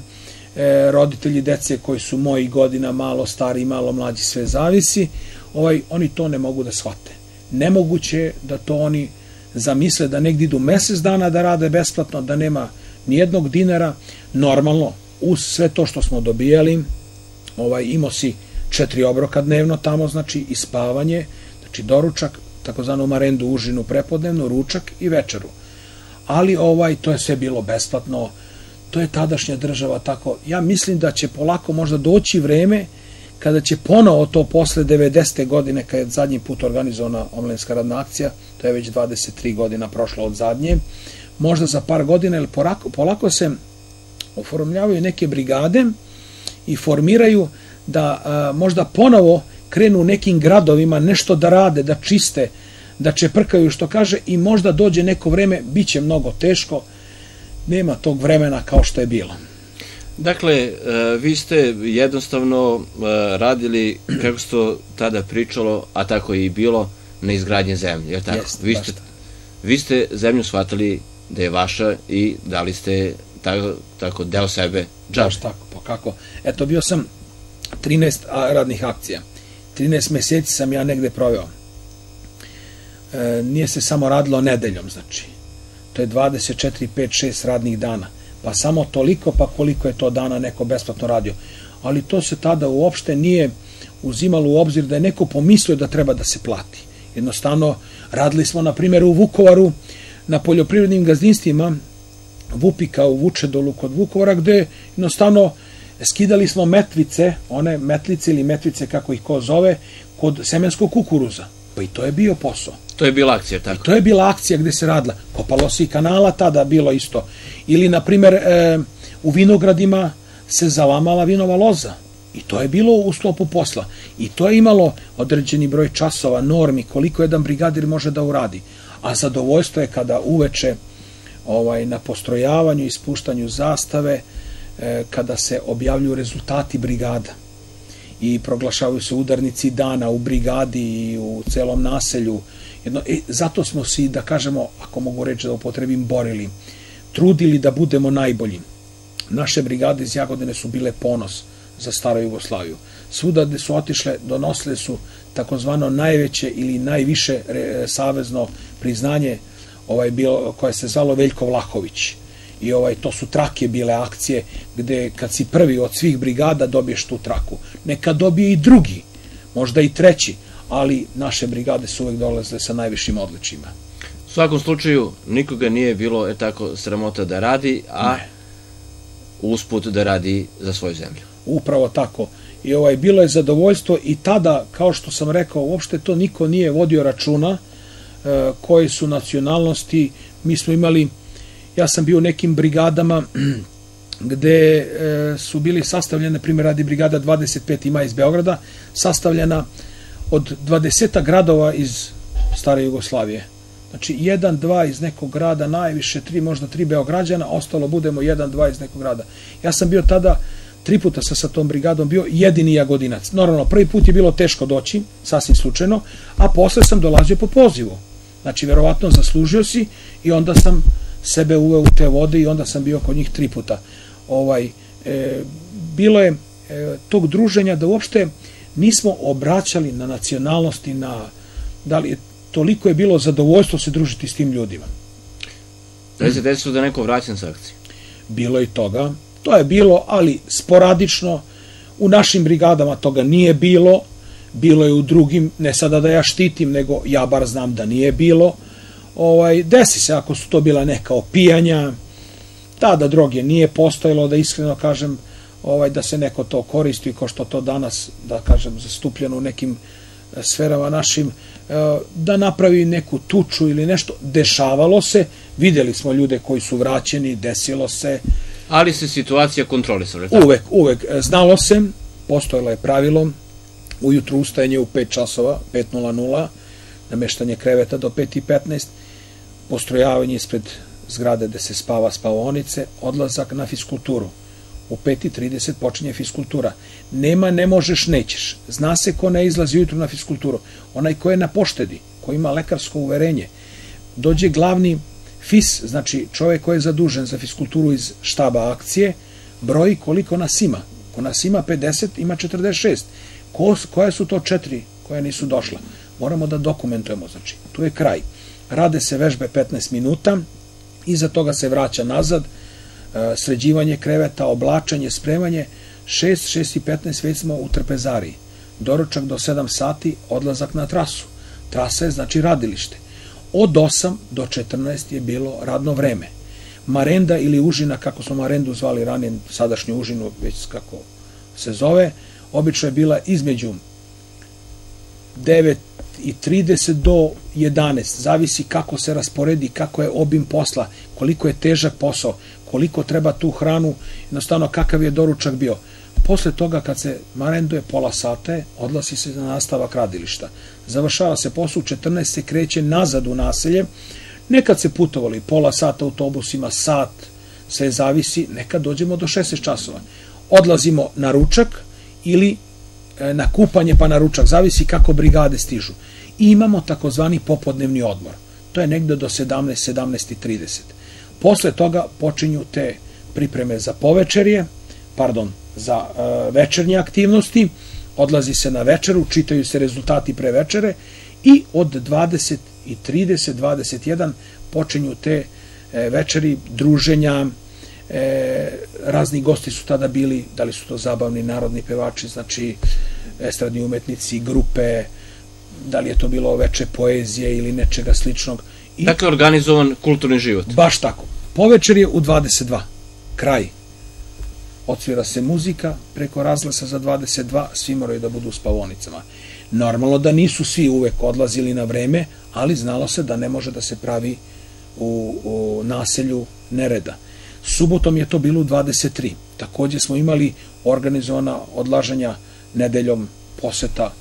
e, roditelji dece koji su moji godina malo stari, malo mlađi, sve zavisi, ovaj, oni to ne mogu da shvate. Nemoguće da to oni zamisle da negdje idu mesec dana da rade besplatno, da nema nijednog dinara, normalno, uz sve to što smo dobijali, ovaj, imao si četiri obroka dnevno tamo, znači i spavanje, znači doručak, takozvanu marendu, užinu prepodnevno, ručak i večeru. Ali ovaj to je sve bilo besplatno, to je tadašnja država tako. Ja mislim da će polako možda doći vreme kada će ponovo to posle 90. godine, kada je zadnji put organizovana omlenska radna akcija, to je već 23 godina prošlo od zadnje, možda za par godina, ili polako, polako se oformljavaju neke brigade i formiraju da a, možda ponovo krenu nekim gradovima nešto da rade, da čiste, da čeprkaju što kaže i možda dođe neko vreme, bit će mnogo teško, nema tog vremena kao što je bilo. Dakle, e, vi ste jednostavno e, radili, kako se to tada pričalo, a tako i bilo, na izgradnje zemlje, je tako? Jest, vi, ste, vi ste zemlju shvatili da je vaša i dali ste tako, tako deo sebe džabe. Baš tako, pa kako? Eto, bio sam 13 radnih akcija. 13 meseci sam ja negde proveo. E, nije se samo radilo nedeljom, znači. To je 24, 5, 6 radnih dana pa samo toliko, pa koliko je to dana neko besplatno radio. Ali to se tada uopšte nije uzimalo u obzir da je neko pomislio da treba da se plati. Jednostavno, radili smo, na primjer, u Vukovaru na poljoprivrednim gazdinstvima Vupika u Vučedolu kod Vukovara, gde jednostavno skidali smo metvice, one metlice ili metvice kako ih ko zove, kod semenskog kukuruza. Pa i to je bio posao. To je bila akcija, tako? I to je bila akcija gde se radila. Kopalo se i kanala tada bilo isto. Ili, na primer, e, u vinogradima se zalamala vinova loza. I to je bilo u sklopu posla. I to je imalo određeni broj časova, normi, koliko jedan brigadir može da uradi. A zadovoljstvo je kada uveče ovaj, na postrojavanju i spuštanju zastave, e, kada se objavljuju rezultati brigada i proglašavaju se udarnici dana u brigadi i u celom naselju. Jedno, e, zato smo si, da kažemo, ako mogu reći da upotrebim, borili, trudili da budemo najbolji. Naše brigade iz Jagodine su bile ponos za staru Jugoslaviju. Svuda gde su otišle, donosile su takozvano najveće ili najviše savezno priznanje ovaj bilo, koje se zvalo Veljko Vlahović. I ovaj, to su trake bile akcije gde kad si prvi od svih brigada dobiješ tu traku. Neka dobije i drugi, možda i treći, ali naše brigade su uvek dolazile sa najvišim odličima. U svakom slučaju, nikoga nije bilo e tako sramota da radi, a ne. usput da radi za svoju zemlju. Upravo tako. I ovaj, bilo je zadovoljstvo i tada, kao što sam rekao, uopšte to niko nije vodio računa, e, koje su nacionalnosti. Mi smo imali, ja sam bio u nekim brigadama gde e, su bili sastavljene, primjer radi brigada 25 ima iz Beograda, sastavljena od 20 gradova iz stare Jugoslavije. Znači, jedan, dva iz nekog grada, najviše tri, možda tri Beograđana, ostalo budemo jedan, dva iz nekog grada. Ja sam bio tada, tri puta sa, sa tom brigadom bio jedini jagodinac. Normalno, prvi put je bilo teško doći, sasvim slučajno, a posle sam dolazio po pozivu. Znači, verovatno zaslužio si i onda sam sebe uveo u te vode i onda sam bio kod njih tri puta. Ovaj, e, bilo je e, tog druženja da uopšte nismo obraćali na nacionalnosti, na da li toliko je bilo zadovoljstvo se družiti s tim ljudima. Da se desilo da neko vraćan sa akcije? Bilo i toga. To je bilo, ali sporadično. U našim brigadama toga nije bilo. Bilo je u drugim, ne sada da ja štitim, nego ja bar znam da nije bilo. Ovaj, desi se ako su to bila neka opijanja, tada droge nije postojalo, da iskreno kažem, ovaj da se neko to koristi kao što to danas da kažem zastupljeno u nekim e, sferama našim e, da napravi neku tuču ili nešto dešavalo se videli smo ljude koji su vraćeni desilo se ali se situacija kontrolisala uvek uvek e, znalo se postojalo je pravilo ujutru ustajanje u 5 časova 5.00 nameštanje kreveta do 5.15 postrojavanje ispred zgrade gde se spava spavaonice odlazak na fiskulturu U 5.30 počinje fiskultura. Nema, ne možeš, nećeš. Zna se ko ne izlazi ujutru na fiskulturu. Onaj ko je na poštedi, ko ima lekarsko uverenje. Dođe glavni FIS, znači čovjek koji je zadužen za fiskulturu iz štaba akcije, broji koliko nas ima. Ko nas ima 50, ima 46. Ko, koje su to četiri koje nisu došla? Moramo da dokumentujemo, znači, tu je kraj. Rade se vežbe 15 minuta, iza toga se vraća nazad, E, sređivanje kreveta, oblačanje, spremanje, 6, 6 i 15 već smo u trpezariji. Doručak do 7 sati, odlazak na trasu. Trasa je znači radilište. Od 8 do 14 je bilo radno vreme. Marenda ili užina, kako smo marendu zvali ranije, sadašnju užinu, već kako se zove, obično je bila između 9 i 30 do 11, zavisi kako se rasporedi, kako je obim posla, koliko je težak posao, koliko treba tu hranu, jednostavno kakav je doručak bio. Posle toga kad se marenduje pola sata, odlasi se na nastavak radilišta. Završava se posao, 14 se kreće nazad u naselje, nekad se putovali pola sata autobusima, sat, sve zavisi, nekad dođemo do 16 časova. Odlazimo na ručak ili e, na kupanje pa na ručak, zavisi kako brigade stižu. I imamo takozvani popodnevni odmor. To je negde do 17, 17.30. Posle toga počinju te pripreme za povečerje, pardon, za e, večernje aktivnosti, odlazi se na večeru, čitaju se rezultati pre večere i od 20 i 30, 21 počinju te e, večeri druženja, e, razni gosti su tada bili, da li su to zabavni narodni pevači, znači estradni umetnici, grupe, da li je to bilo veče poezije ili nečega sličnog. I, dakle, organizovan kulturni život. Baš tako. Povečer je u 22. Kraj. Otvira se muzika preko razglasa za 22, svi moraju da budu u spavonicama. Normalno da nisu svi uvek odlazili na vreme, ali znalo se da ne može da se pravi u, u naselju nereda. Subotom je to bilo u 23. Takođe smo imali organizovana odlažanja nedeljom poseta.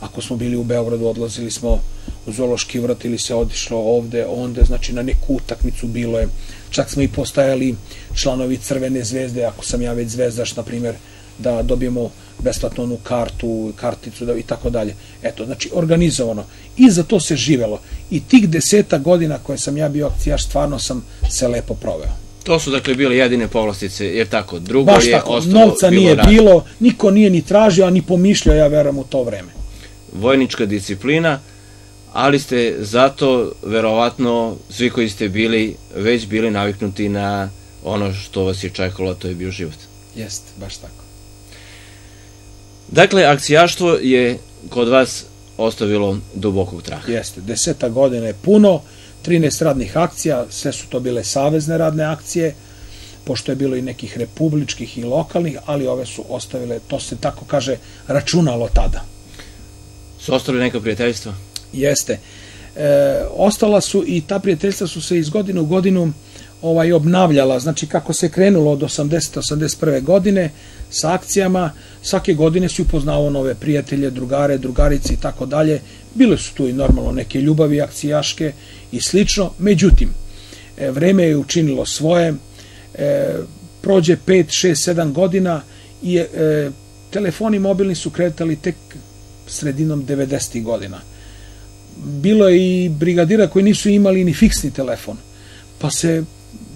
Ako smo bili u Beogradu, odlazili smo u Zološki vrat ili se odišlo ovde, onde, znači na neku utakmicu bilo je. Čak smo i postajali članovi Crvene zvezde, ako sam ja već zvezdaš, na primjer, da dobijemo besplatnu onu kartu, karticu da, i tako dalje. Eto, znači organizovano. I za to se živelo. I tih deseta godina koje sam ja bio akcijaš, stvarno sam se lepo proveo. To su dakle bile jedine povlastice, jer tako, drugo Baš je tako, ostalo novca bilo nije rad. bilo, niko nije ni tražio, a ni pomišljao, ja verujem, u to vreme. Vojnička disciplina, ali ste zato, verovatno, svi koji ste bili, već bili naviknuti na ono što vas je čekalo, a to je bio život. Jeste, baš tako. Dakle, akcijaštvo je kod vas ostavilo dubokog traga. Jeste, deseta godina je puno, 13 radnih akcija, sve su to bile savezne radne akcije, pošto je bilo i nekih republičkih i lokalnih, ali ove su ostavile, to se tako kaže, računalo tada. Su ostali neka prijateljstva? Jeste. E, ostala su i ta prijateljstva su se iz godine u godinu ovaj obnavljala, znači kako se krenulo od 80. 81. godine sa akcijama, svake godine si upoznao nove prijatelje, drugare, drugarice i tako dalje. Bile su tu i normalno neke ljubavi akcijaške i slično. Međutim, e, vreme je učinilo svoje, e, prođe 5, 6, 7 godina i e, telefoni mobilni su kretali tek sredinom 90. godina. Bilo je i brigadira koji nisu imali ni fiksni telefon, pa se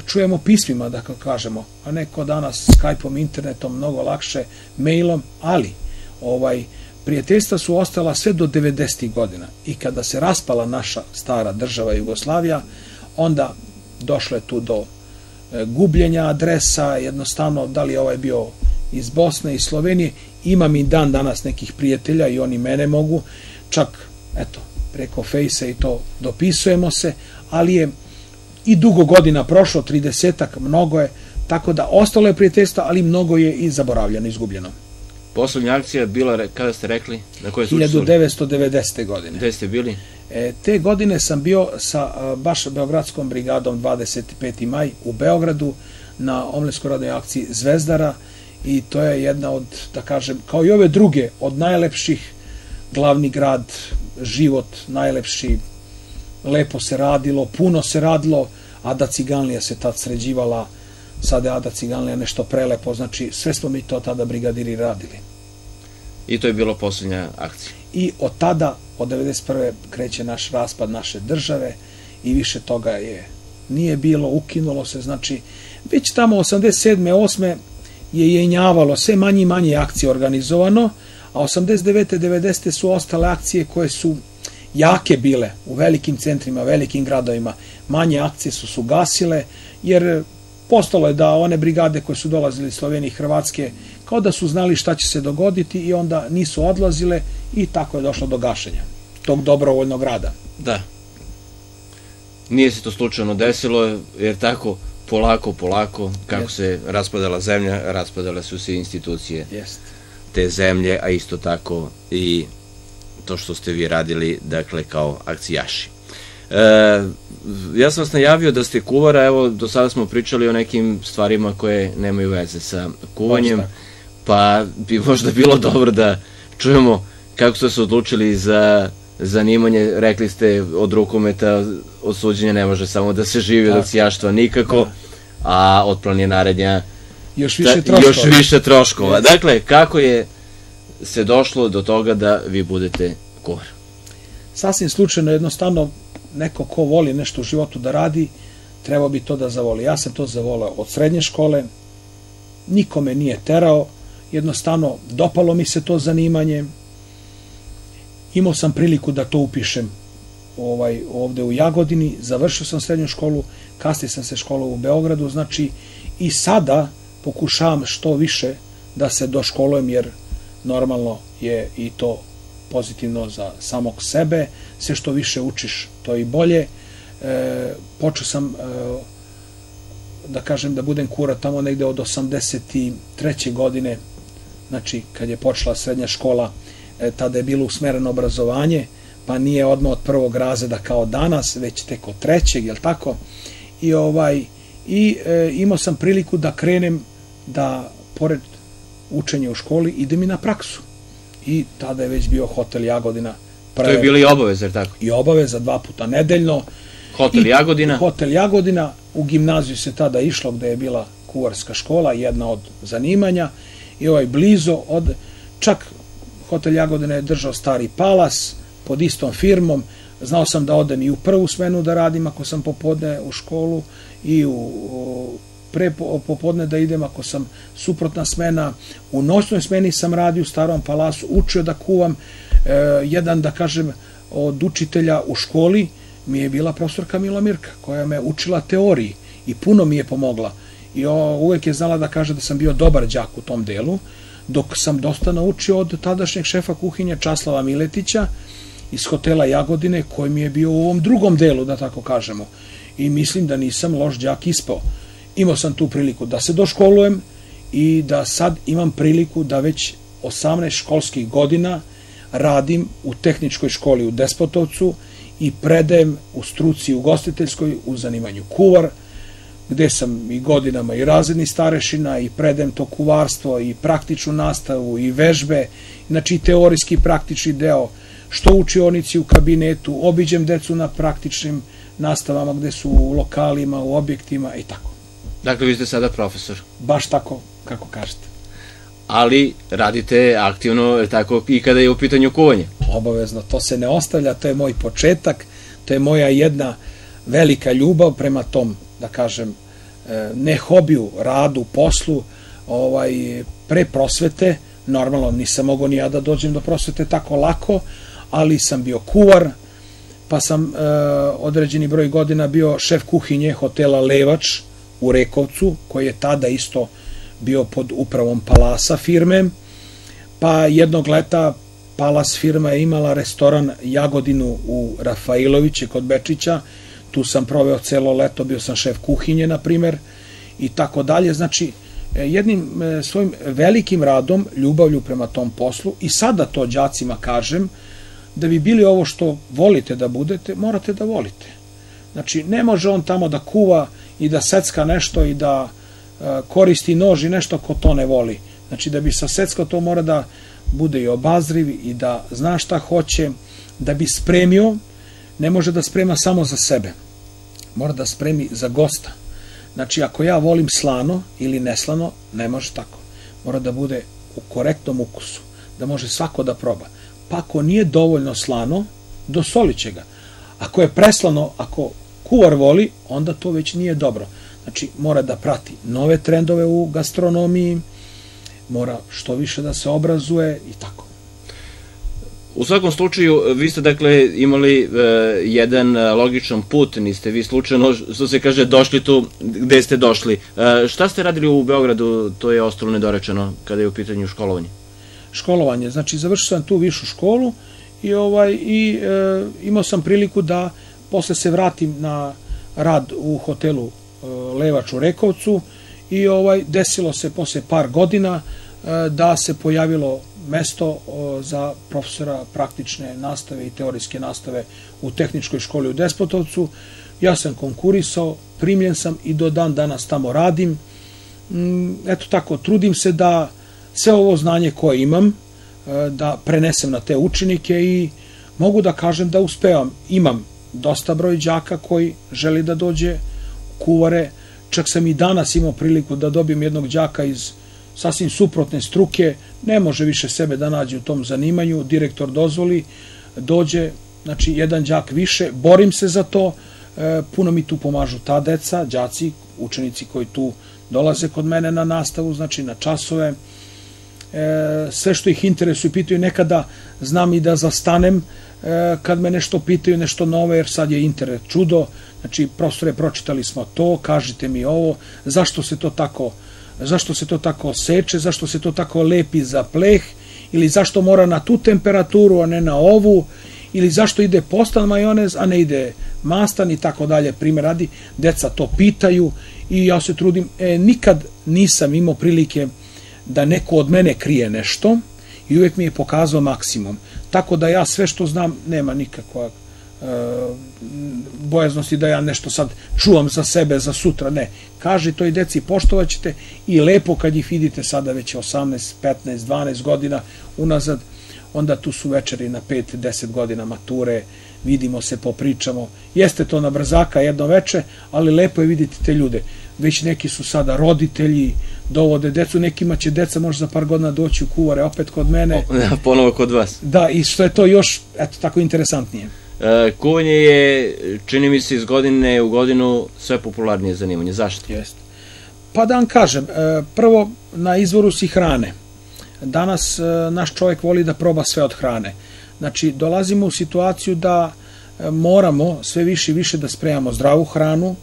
čujemo pismima, da kažemo, a neko danas Skype-om, internetom, mnogo lakše, mailom, ali ovaj prijateljstva su ostala sve do 90. godina i kada se raspala naša stara država Jugoslavija, onda došlo je tu do e, gubljenja adresa, jednostavno da li je ovaj bio iz Bosne i Slovenije, imam i dan danas nekih prijatelja i oni mene mogu, čak eto, preko fejsa i to dopisujemo se, ali je i dugo godina prošlo, 30-ak, mnogo je, tako da ostalo je prijateljstva, ali mnogo je i zaboravljeno, izgubljeno. Poslednja akcija je bila, kada ste rekli, na kojoj ste učestvovali? 1990. godine. Gde ste bili? E, te godine sam bio sa a, baš Beogradskom brigadom 25. maj u Beogradu na omlenskoj radnoj akciji Zvezdara i to je jedna od, da kažem, kao i ove druge, od najlepših glavni grad, život najlepši, lepo se radilo, puno se radilo, Ada Ciganlija se tad sređivala, sada je Ada Ciganlija nešto prelepo, znači sve smo mi to tada brigadiri radili. I to je bilo poslednja akcija. i od tada, od 91. kreće naš raspad naše države i više toga je nije bilo, ukinulo se, znači već tamo 87. 8. je jenjavalo, sve manje i manje akcije organizovano, a 89. 90. su ostale akcije koje su jake bile u velikim centrima, velikim gradovima. Manje akcije su su gasile, jer postalo je da one brigade koje su dolazile iz Slovenije i Hrvatske kao da su znali šta će se dogoditi i onda nisu odlazile i tako je došlo do gašenja tog dobrovoljnog rada. Da. Nije se to slučajno desilo, jer tako polako, polako, kako Jeste. se raspadala zemlja, raspadale su se institucije Jest. Te zemlje, a isto tako i to što ste vi radili, dakle, kao akcijaši. E, ja sam vas najavio da ste kuvara, evo, do sada smo pričali o nekim stvarima koje nemaju veze sa kuvanjem, Baš pa bi možda bilo dobro da čujemo kako ste se odlučili za zanimanje, rekli ste od rukometa, od suđenja ne može samo da se živi od akcijaštva nikako, Da. a od planinarenja Još više troškova. Još više troškova. Dakle, kako je se došlo do toga da vi budete kuvar? Sasvim slučajno, jednostavno, neko ko voli nešto u životu da radi, treba bi to da zavoli. Ja sam to zavolao od srednje škole, nikome nije terao, jednostavno dopalo mi se to zanimanje, imao sam priliku da to upišem ovaj ovde u Jagodini, završio sam srednju školu, kasnije sam se školovao u Beogradu, znači i sada pokušavam što više da se doškolujem jer normalno je i to pozitivno za samog sebe, sve što više učiš to i bolje. E, počeo sam e, da kažem da budem kura tamo negde od 83. godine, znači kad je počela srednja škola, e, tada je bilo usmereno obrazovanje, pa nije odmah od prvog razreda kao danas, već tek od trećeg, jel tako? I ovaj i e, imao sam priliku da krenem da pored učenja u školi idem i na praksu. I tada je već bio hotel Jagodina. Pre... To je bilo i obaveza, tako? I obaveza dva puta nedeljno. Hotel Jagodina? Hotel Jagodina. U gimnaziju se tada išlo gde je bila kuvarska škola, jedna od zanimanja. I ovaj blizo od, čak Hotel Jagodina je držao stari palas pod istom firmom. Znao sam da odem i u prvu smenu da radim ako sam popodne u školu i u, u pre popodne da idem ako sam suprotna smena. U noćnoj smeni sam radio u starom palasu, učio da kuvam. E, jedan, da kažem, od učitelja u školi mi je bila profesorka Milomirka, koja me učila teoriji i puno mi je pomogla. I o, uvek je znala da kaže da sam bio dobar đak u tom delu, dok sam dosta naučio od tadašnjeg šefa kuhinja Časlava Miletića iz hotela Jagodine, koji mi je bio u ovom drugom delu, da tako kažemo. I mislim da nisam loš đak ispao imao sam tu priliku da se doškolujem i da sad imam priliku da već 18 školskih godina radim u tehničkoj školi u Despotovcu i predajem u struci ugostiteljskoj u zanimanju kuvar, gde sam i godinama i razredni starešina i predajem to kuvarstvo i praktičnu nastavu i vežbe, znači teorijski praktični deo, što u učionici u kabinetu, obiđem decu na praktičnim nastavama gde su u lokalima, u objektima i tako. Dakle, vi ste sada profesor. Baš tako, kako kažete. Ali radite aktivno tako i kada je u pitanju kuvanje. Obavezno, to se ne ostavlja, to je moj početak, to je moja jedna velika ljubav prema tom, da kažem, e, ne hobiju, radu, poslu, ovaj, pre prosvete, normalno nisam mogao ni ja da dođem do prosvete tako lako, ali sam bio kuvar, pa sam e, određeni broj godina bio šef kuhinje hotela Levač, u Rekovcu, koji je tada isto bio pod upravom Palasa firme, pa jednog leta Palas firma je imala restoran Jagodinu u Rafailoviće kod Bečića, tu sam proveo celo leto, bio sam šef kuhinje, na primer, i tako dalje. Znači, e, jednim e, svojim velikim radom, ljubavlju prema tom poslu, i sada to đacima kažem, da bi bili ovo što volite da budete, morate da volite. Znači, ne može on tamo da kuva i da secka nešto i da e, koristi nož i nešto ko to ne voli. Znači, da bi sa secko to mora da bude i obazriv i da zna šta hoće, da bi spremio, ne može da sprema samo za sebe. Mora da spremi za gosta. Znači, ako ja volim slano ili neslano, ne može tako. Mora da bude u korektnom ukusu, da može svako da proba. Pa ako nije dovoljno slano, dosolit će ga. Ako je preslano, ako kuvar voli, onda to već nije dobro. Znači, mora da prati nove trendove u gastronomiji, mora što više da se obrazuje i tako. U svakom slučaju, vi ste dakle imali e, jedan e, logičan put, niste vi slučajno, što se kaže, došli tu gde ste došli. E, šta ste radili u Beogradu, to je ostalo nedorečeno kada je u pitanju školovanje? Školovanje, znači završio sam tu višu školu i, ovaj, i e, imao sam priliku da posle se vratim na rad u hotelu e, Levač u Rekovcu i ovaj desilo se posle par godina e, da se pojavilo mesto za profesora praktične nastave i teorijske nastave u tehničkoj školi u Despotovcu. Ja sam konkurisao, primljen sam i do dan danas tamo radim. Mm, eto tako, trudim se da sve ovo znanje koje imam, e, da prenesem na te učenike i mogu da kažem da uspevam. Imam dosta broj đaka koji želi da dođe kuvare. Čak sam i danas imao priliku da dobijem jednog đaka iz sasvim suprotne struke, ne može više sebe da nađe u tom zanimanju, direktor dozvoli, dođe, znači jedan đak više, borim se za to, e, puno mi tu pomažu ta deca, đaci, učenici koji tu dolaze kod mene na nastavu, znači na časove, e, sve što ih interesuje, pitaju nekada, znam i da zastanem, kad me nešto pitaju, nešto novo, jer sad je internet čudo, znači, profesore, pročitali smo to, kažite mi ovo, zašto se to tako, zašto se to tako seče, zašto se to tako lepi za pleh, ili zašto mora na tu temperaturu, a ne na ovu, ili zašto ide postan majonez, a ne ide mastan i tako dalje, primjer radi, deca to pitaju i ja se trudim, e, nikad nisam imao prilike da neko od mene krije nešto i uvijek mi je pokazao maksimum. Tako da ja sve što znam, nema nikakva e, bojaznosti da ja nešto sad čuvam za sebe, za sutra, ne. Kaži to i deci, poštovat ćete i lepo kad ih vidite sada već 18, 15, 12 godina unazad, onda tu su večeri na 5, 10 godina mature, vidimo se, popričamo. Jeste to na brzaka jedno veče, ali lepo je vidjeti te ljude. Već neki su sada roditelji, dovode decu, nekima će deca možda za par godina doći u kuvare, opet kod mene. O, ponovo kod vas. Da, i što je to još, eto, tako interesantnije. E, kuvanje je, čini mi se, iz godine u godinu sve popularnije zanimanje. Zašto? Jeste. Pa da vam kažem, e, prvo na izvoru si hrane. Danas e, naš čovjek voli da proba sve od hrane. Znači, dolazimo u situaciju da e, moramo sve više i više da spremamo zdravu hranu,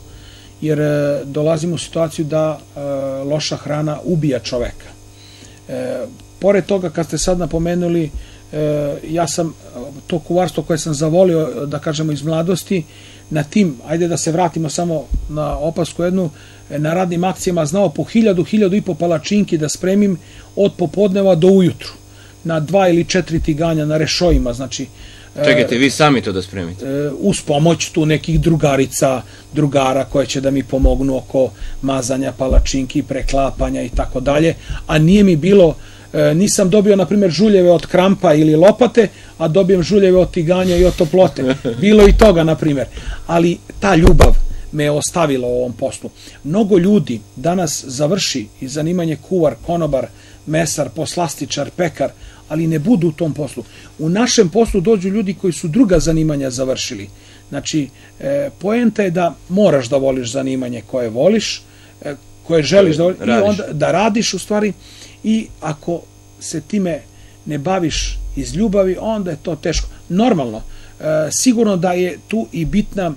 jer e, dolazimo u situaciju da loša hrana ubija čoveka. Pored toga, kad ste sad napomenuli, ja sam to kuvarstvo koje sam zavolio, da kažemo, iz mladosti, na tim, ajde da se vratimo samo na opasku jednu, na radnim akcijama znao po hiljadu, hiljadu i po palačinki da spremim od popodneva do ujutru na dva ili četiri tiganja na rešojima, znači Čekajte, vi sami to da spremite? E, uz pomoć tu nekih drugarica, drugara koje će da mi pomognu oko mazanja palačinki, preklapanja i tako dalje, a nije mi bilo, e, nisam dobio, na primjer, žuljeve od krampa ili lopate, a dobijem žuljeve od tiganja i od toplote. Bilo i toga, na primjer. Ali ta ljubav, me je ostavilo u ovom poslu. Mnogo ljudi danas završi i zanimanje kuvar, konobar, mesar, poslastičar, pekar, ali ne budu u tom poslu. U našem poslu dođu ljudi koji su druga zanimanja završili. Znači, e, poenta je da moraš da voliš zanimanje koje voliš, e, koje želiš da voliš, i onda da radiš u stvari i ako se time ne baviš iz ljubavi, onda je to teško. Normalno, e, sigurno da je tu i bitna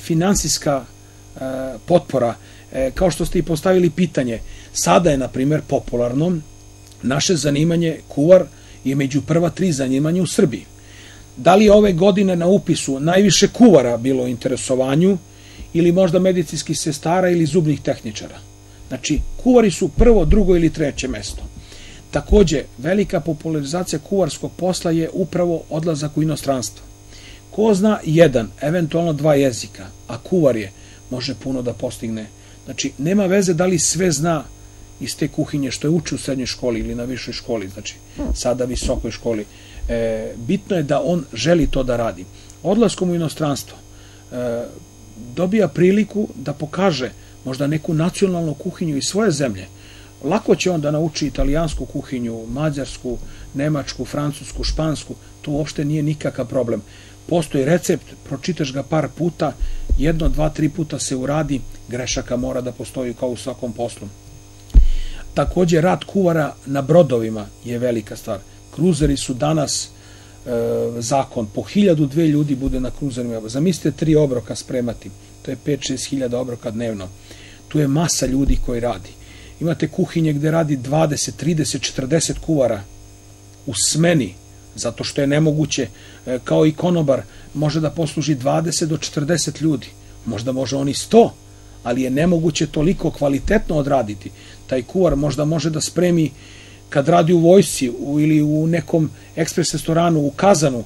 finansijska e, potpora, e, kao što ste i postavili pitanje, sada je, na primjer, popularno naše zanimanje kuvar je među prva tri zanimanja u Srbiji. Da li ove godine na upisu najviše kuvara bilo interesovanju ili možda medicinskih sestara ili zubnih tehničara? Znači, kuvari su prvo, drugo ili treće mesto. Takođe, velika popularizacija kuvarskog posla je upravo odlazak u inostranstvo. Ko zna jedan, eventualno dva jezika, a kuvar je, može puno da postigne. Znači, nema veze da li sve zna iz te kuhinje što je uči u srednjoj školi ili na višoj školi, znači sada visokoj školi. E, bitno je da on želi to da radi. Odlaskom u inostranstvo e, dobija priliku da pokaže možda neku nacionalnu kuhinju iz svoje zemlje. Lako će on da nauči italijansku kuhinju, mađarsku, nemačku, francusku, špansku, to uopšte nije nikakav problem postoji recept, pročitaš ga par puta, jedno, dva, tri puta se uradi, grešaka mora da postoji kao u svakom poslu. Takođe, rad kuvara na brodovima je velika stvar. Kruzeri su danas e, zakon, po hiljadu dve ljudi bude na kruzerima. Zamislite tri obroka spremati, to je 5-6 hiljada obroka dnevno. Tu je masa ljudi koji radi. Imate kuhinje gde radi 20, 30, 40 kuvara u smeni, zato što je nemoguće, e, kao i konobar, može da posluži 20 do 40 ljudi, možda može oni 100, ali je nemoguće toliko kvalitetno odraditi. Taj kuvar možda može da spremi kad radi u vojsci u, ili u nekom ekspres restoranu u kazanu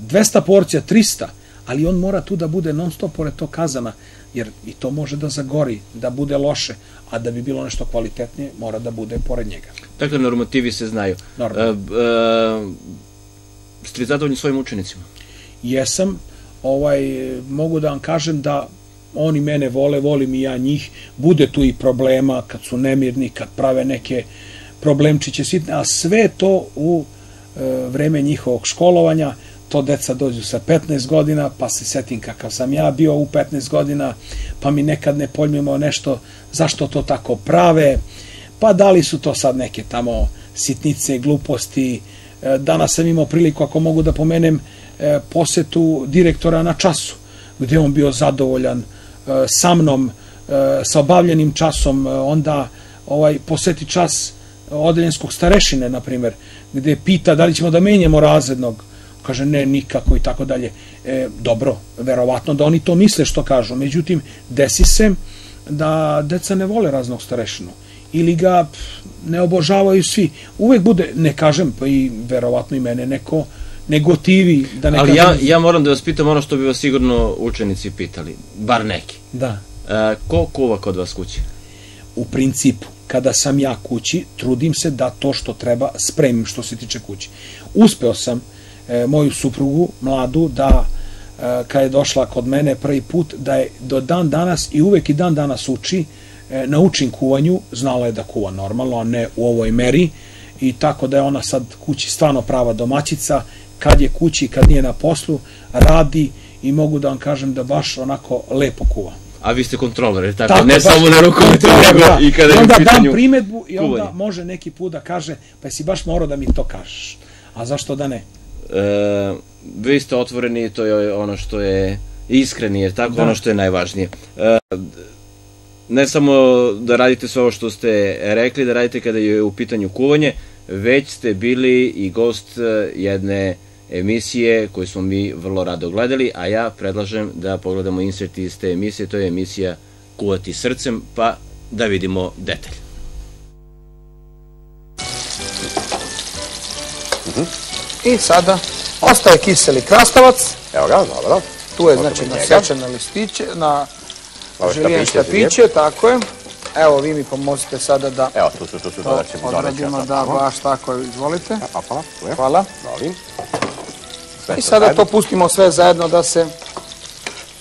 200 porcija, 300, ali on mora tu da bude non stop pored tog kazana, jer i to može da zagori, da bude loše, a da bi bilo nešto kvalitetnije, mora da bude pored njega. Dakle, normativi se znaju. Normalno. E, e, Ste li zadovoljni svojim učenicima? Jesam. Ovaj, mogu da vam kažem da oni mene vole, volim i ja njih. Bude tu i problema kad su nemirni, kad prave neke problemčiće sitne, a sve to u e, vreme njihovog školovanja, to deca dođu sa 15 godina, pa se setim kakav sam ja bio u 15 godina, pa mi nekad ne pojmimo nešto zašto to tako prave, pa da li su to sad neke tamo sitnice, gluposti, E, danas sam imao priliku, ako mogu da pomenem, e, posetu direktora na času, gde on bio zadovoljan sa mnom, sa obavljenim časom, onda ovaj poseti čas odeljenskog starešine, na primjer, gde pita da li ćemo da menjamo razrednog, Kaže, ne, nikako i tako dalje. E, dobro, verovatno da oni to misle što kažu. Međutim, desi se da deca ne vole raznog starešinu ili ga ne obožavaju svi. Uvek bude, ne kažem, pa i verovatno i mene neko negotivi. Da ne Ali ja, ja moram da vas pitam ono što bi vas sigurno učenici pitali, bar neki. Da. E, ko kuva kod vas kući? U principu, kada sam ja kući, trudim se da to što treba spremim što se tiče kući. Uspeo sam e, moju suprugu, mladu, da e, kad je došla kod mene prvi put, da je do dan danas i uvek i dan danas uči, e, naučim kuvanju, znala je da kuva normalno, a ne u ovoj meri, i tako da je ona sad kući stvarno prava domaćica, kad je kući, kad nije na poslu, radi i mogu da vam kažem da baš onako lepo kuva. A vi ste kontroler, je tako? Tako, ne baš samo na rukometu, nego da. i kada I je onda u pitanju dam primetbu i onda kuvanje. može neki put da kaže, pa jesi baš morao da mi to kažeš. A zašto da ne? E, vi ste otvoreni, to je ono što je iskreni, jer tako Da. ono što je najvažnije. E, ne samo da radite sve ovo što ste rekli, da radite kada je u pitanju kuvanje, već ste bili i gost e, jedne emisije koju smo mi vrlo rado gledali, a ja predlažem da pogledamo insert iz te emisije, to je emisija Kuvati srcem, pa da vidimo detalj. I sada ostaje kiseli krastavac, Evo ga, dobro. tu je znači na sečene listiće, na želijen štapiće, tako je. Evo, vi mi pomozite sada da Evo, tu su, tu su, to dodat ćemo, ćemo. odradimo, da, baš tako, izvolite. Opala, tu je. Hvala. Molim. I sada to pustimo sve zajedno da se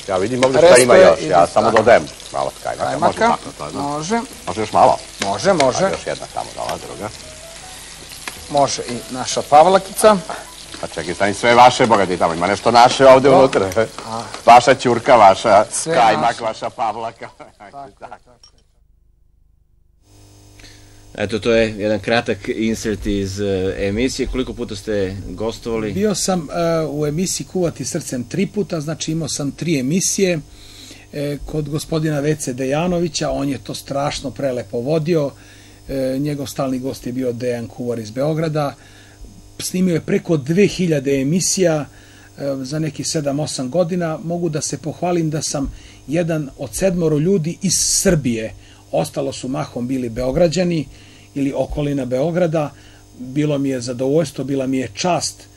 Ja vidim ovde šta ima još, ja da- samo da. dodajem malo kajmaka. Može kajmaka. to je, da. Može, Može još malo? može, može. Može još jedna samo da ova druga. Može i naša pavlakica. Pa čekaj, stani sve vaše, boga ti tamo, ima nešto naše ovde unutra. Vaša ćurka, vaša Sve kajmak, naše. vaša pavlaka. Tako, tako. Eto, to je jedan kratak insert iz e, emisije. Koliko puta ste gostovali? Bio sam uh, u emisiji Kuvati srcem tri puta, znači imao sam tri emisije e, kod gospodina Vece Dejanovića, on je to strašno prelepo vodio, e, njegov stalni gost je bio Dejan Kuvar iz Beograda, snimio je preko 2000 emisija e, za neki 7-8 godina. Mogu da se pohvalim da sam jedan od sedmoro ljudi iz Srbije. Ostalo su mahom bili Beograđani ili okolina Beograda. Bilo mi je zadovoljstvo, bila mi je čast.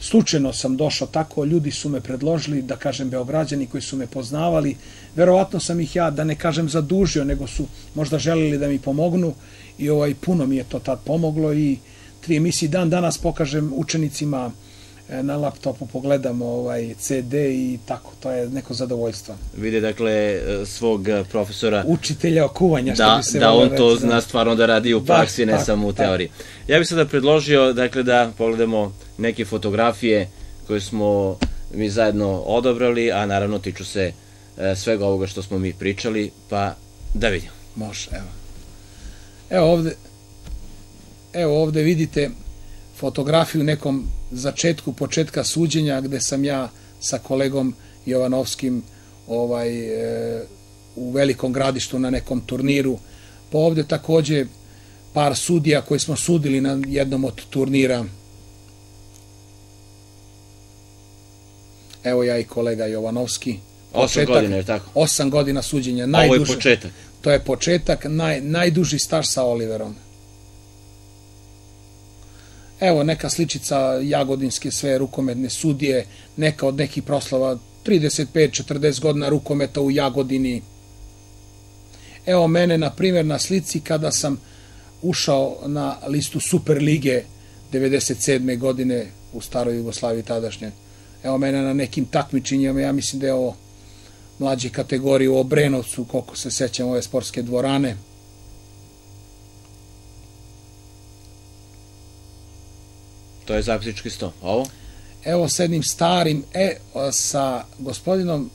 Slučajno sam došao tako, ljudi su me predložili, da kažem Beograđani koji su me poznavali. Verovatno sam ih ja, da ne kažem zadužio, nego su možda želeli da mi pomognu i ovaj, puno mi je to tad pomoglo i tri emisije dan danas pokažem učenicima na laptopu pogledamo ovaj CD i tako, to je neko zadovoljstvo. Vide, dakle, e, svog e, profesora Učitelja kuvanja, što da, bi se da on to reći, da. zna stvarno da radi u Baš praksi, ne samo u tako. teoriji. Ja bih sada predložio, dakle, da pogledamo neke fotografije koje smo mi zajedno odabrali, a naravno tiču se e, svega ovoga što smo mi pričali, pa da vidimo. Može, evo. Evo ovde, evo ovde vidite fotografiju nekom začetku, početka suđenja, gde sam ja sa kolegom Jovanovskim ovaj, e, u velikom gradištu na nekom turniru. Pa ovde takođe par sudija koji smo sudili na jednom od turnira. Evo ja i kolega Jovanovski. Osam Početak- godina, je tako? Osam godina suđenja. Ovo je početak. To je početak, naj, najduži staž sa Oliverom. Evo neka sličica jagodinske sve rukometne sudije, neka od nekih proslava 35-40 godina rukometa u Jagodini. Evo mene, na primjer, na slici kada sam ušao na listu Super lige 97. godine u staroj Jugoslaviji tadašnje. Evo mene na nekim takmičenjima, ja mislim da je ovo mlađe kategorije u Obrenovcu, koliko se sećam ove sportske dvorane. To je zapisnički sto. Ovo? Evo s jednim starim, e, sa gospodinom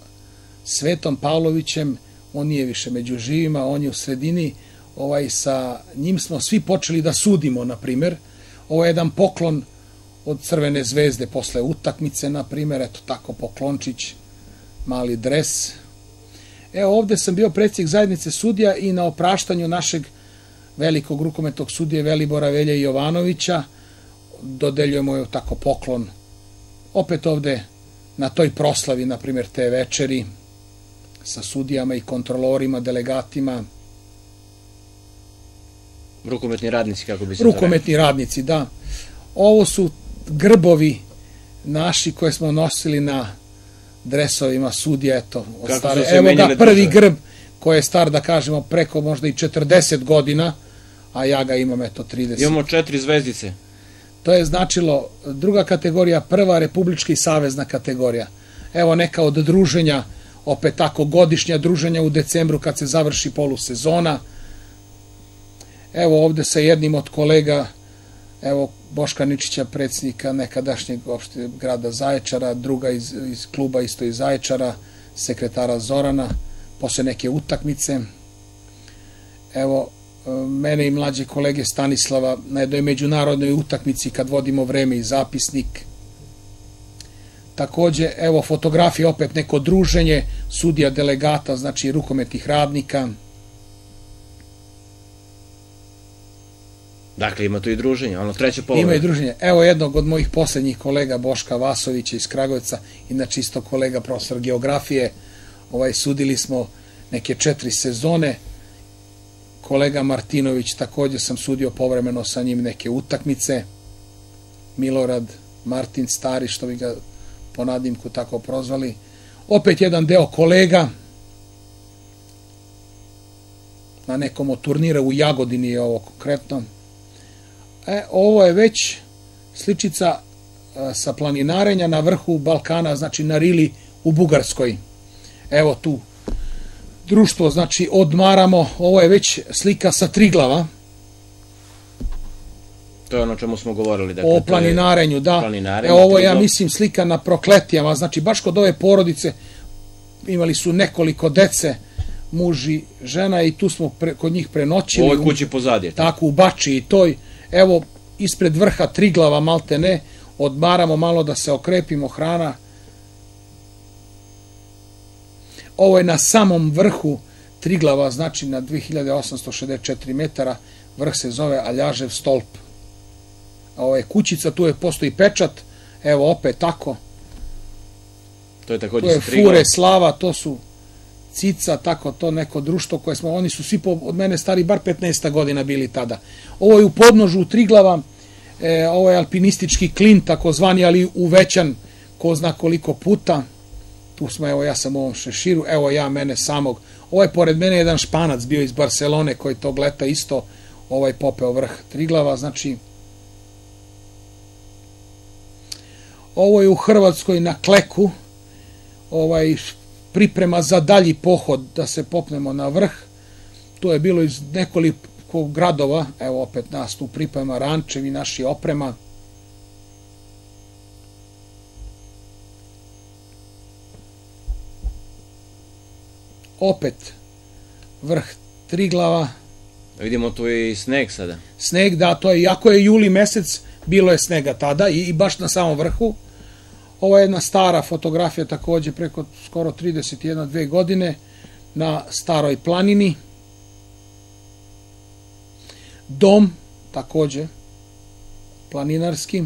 Svetom Pavlovićem, on nije više među živima, on je u sredini, ovaj, sa njim smo svi počeli da sudimo, na primer. Ovo je jedan poklon od Crvene zvezde posle utakmice, na primer, eto tako poklončić, mali dres. Evo ovde sam bio predsjednik zajednice sudija i na opraštanju našeg velikog rukometog sudije Velibora Velja Jovanovića dodeljujemo je tako poklon opet ovde na toj proslavi, na primjer, te večeri, sa sudijama i kontrolorima, delegatima. Rukometni radnici, kako bi se Rukometni radnici, da. Ovo su grbovi naši koje smo nosili na dresovima sudija, eto. Kako stare. su se Evo ga prvi države? grb koji je star, da kažemo, preko možda i 40 godina, a ja ga imam, eto, 30. Imamo četiri zvezdice. To je značilo druga kategorija, prva republička i savezna kategorija. Evo neka od druženja, opet tako godišnja druženja u decembru kad se završi polusezona. Evo ovde sa jednim od kolega, evo Boška Ničića, predsjednika nekadašnjeg opšte grada Zaječara, druga iz, iz kluba isto iz Zaječara, sekretara Zorana, posle neke utakmice. Evo, mene i mlađe kolege Stanislava na jednoj međunarodnoj utakmici kad vodimo vreme i zapisnik. Takođe, evo fotografije, opet neko druženje sudija delegata, znači rukometnih radnika. Dakle, ima tu i druženje, ono treće polovreme. Ima i druženje. Evo jednog od mojih poslednjih kolega, Boška Vasovića iz Kragujevca, inače isto kolega profesor geografije. Ovaj, sudili smo neke četiri sezone. Kolega Martinović, takođe sam sudio povremeno sa njim neke utakmice. Milorad Martin Stari, što bi ga po nadimku tako prozvali. Opet jedan deo kolega na nekom od turnira u Jagodini je ovo konkretno. E, ovo je već sličica e, sa planinarenja na vrhu Balkana, znači na Rili u Bugarskoj. Evo tu društvo, znači odmaramo, ovo je već slika sa Triglava, To je ono čemu smo govorili. Dakle, o je planinarenju, da. planinarenje, Evo ovo ja Triglav. mislim slika na prokletijama, znači baš kod ove porodice imali su nekoliko dece, muž i žena i tu smo pre, kod njih U prenoćili. ovoj kući pozadje. je to. tako u Bači i toj, evo ispred vrha Triglava malte ne, odmaramo malo da se okrepimo hrana. Ovo je na samom vrhu Triglava, znači na 2864 metara, vrh se zove Aljažev stolp. A ovo je kućica, tu je postoji pečat, evo opet tako, To je takođe je sa Triglavom. Fure, Slava, to su Cica, tako to neko društvo koje smo, oni su svi po, od mene stari bar 15 godina bili tada. Ovo je u podnožu Triglava, e, ovo je alpinistički klin takozvani, ali uvećan ko zna koliko puta. Tu smo, evo ja sam u ovom šeširu, evo ja mene samog. Ovo je pored mene jedan španac bio iz Barcelone koji tog leta isto ovaj popeo vrh Triglava, znači ovo je u Hrvatskoj na Kleku, ovaj priprema za dalji pohod da se popnemo na vrh. To je bilo iz nekoliko gradova, evo opet nas tu priprema rančevi, naši oprema. Opet vrh Triglava, Vidimo tu i sneg sada. sneg, da, to je, iako je juli mesec, bilo je snega tada i, i baš na samom vrhu. Ovo je jedna stara fotografija takođe preko skoro 31-2 godine na staroj planini. Dom, takođe, planinarski.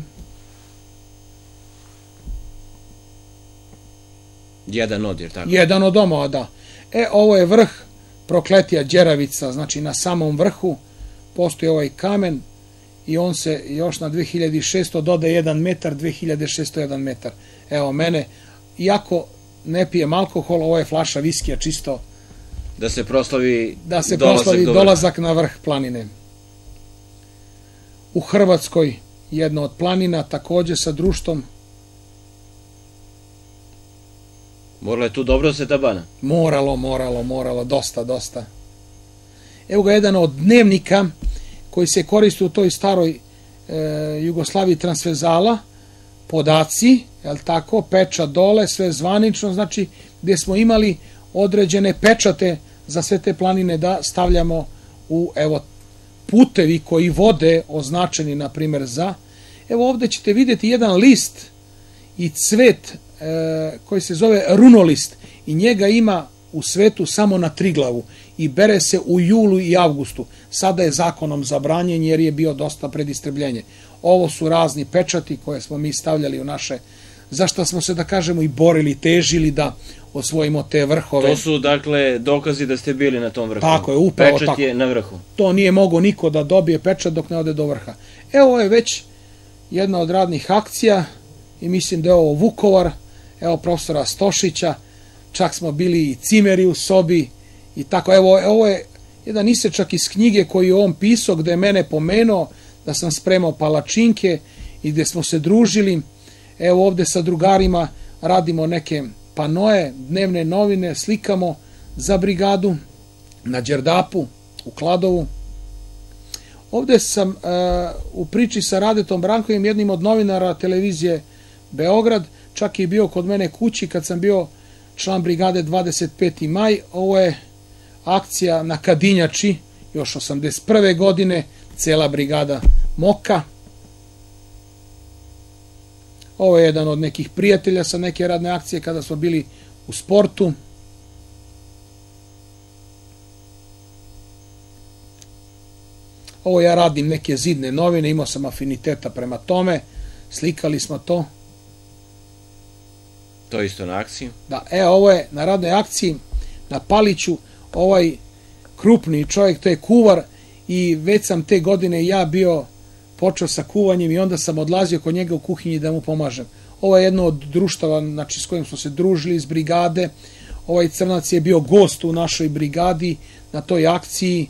Jedan od, jer tako? Jedan od domova, da. E, ovo je vrh prokletija Đeravica, znači na samom vrhu postoji ovaj kamen i on se još na 2600 dodaje 1 metar, 2601 metar. Evo mene, iako ne pijem alkohol, ovo je flaša viskija čisto Da se proslavi da se dolazak proslavi do dolazak na vrh planine. U Hrvatskoj jedna od planina takođe sa društvom Morala je tu dobro da se tabana. Moralo, moralo, moralo, dosta, dosta. Evo ga jedan od dnevnika koji se koristi u toj staroj e, Jugoslaviji transverzala, podaci, jel tako, pečat dole, sve zvanično, znači gde smo imali određene pečate za sve te planine da stavljamo u, evo, putevi koji vode označeni, na primer, za. Evo ovde ćete vidjeti jedan list i cvet koji se zove runolist i njega ima u svetu samo na Triglavu i bere se u julu i avgustu. Sada je zakonom zabranjen jer je bio dosta predistrebljenje. Ovo su razni pečati koje smo mi stavljali u naše za što smo se, da kažemo, i borili, težili da osvojimo te vrhove. To su, dakle, dokazi da ste bili na tom vrhu. Tako je, upravo Pečat tako. je na vrhu. To nije mogao niko da dobije pečat dok ne ode do vrha. Evo je već jedna od radnih akcija i mislim da je ovo Vukovar, evo profesora Stošića, čak smo bili i cimeri u sobi i tako, evo, ovo je jedan isečak iz knjige koji je on pisao gde je mene pomenuo da sam spremao palačinke i gde smo se družili. Evo ovde sa drugarima radimo neke panoje, dnevne novine, slikamo za brigadu na Đerdapu, u Kladovu. Ovde sam uh, u priči sa Radetom Brankovim, jednim od novinara televizije Beograd, čak je bio kod mene kući kad sam bio član brigade 25. maj. Ovo je akcija na Kadinjači, još 81. godine, cela brigada Moka. Ovo je jedan od nekih prijatelja sa neke radne akcije kada smo bili u sportu. Ovo ja radim neke zidne novine, imao sam afiniteta prema tome, slikali smo to. To je isto na akciji. Da, e, ovo je na radnoj akciji na Paliću, ovaj krupni čovjek, to je kuvar i već sam te godine ja bio počeo sa kuvanjem i onda sam odlazio kod njega u kuhinji da mu pomažem. Ovo je jedno od društava znači, s kojim smo se družili iz brigade. Ovaj crnac je bio gost u našoj brigadi na toj akciji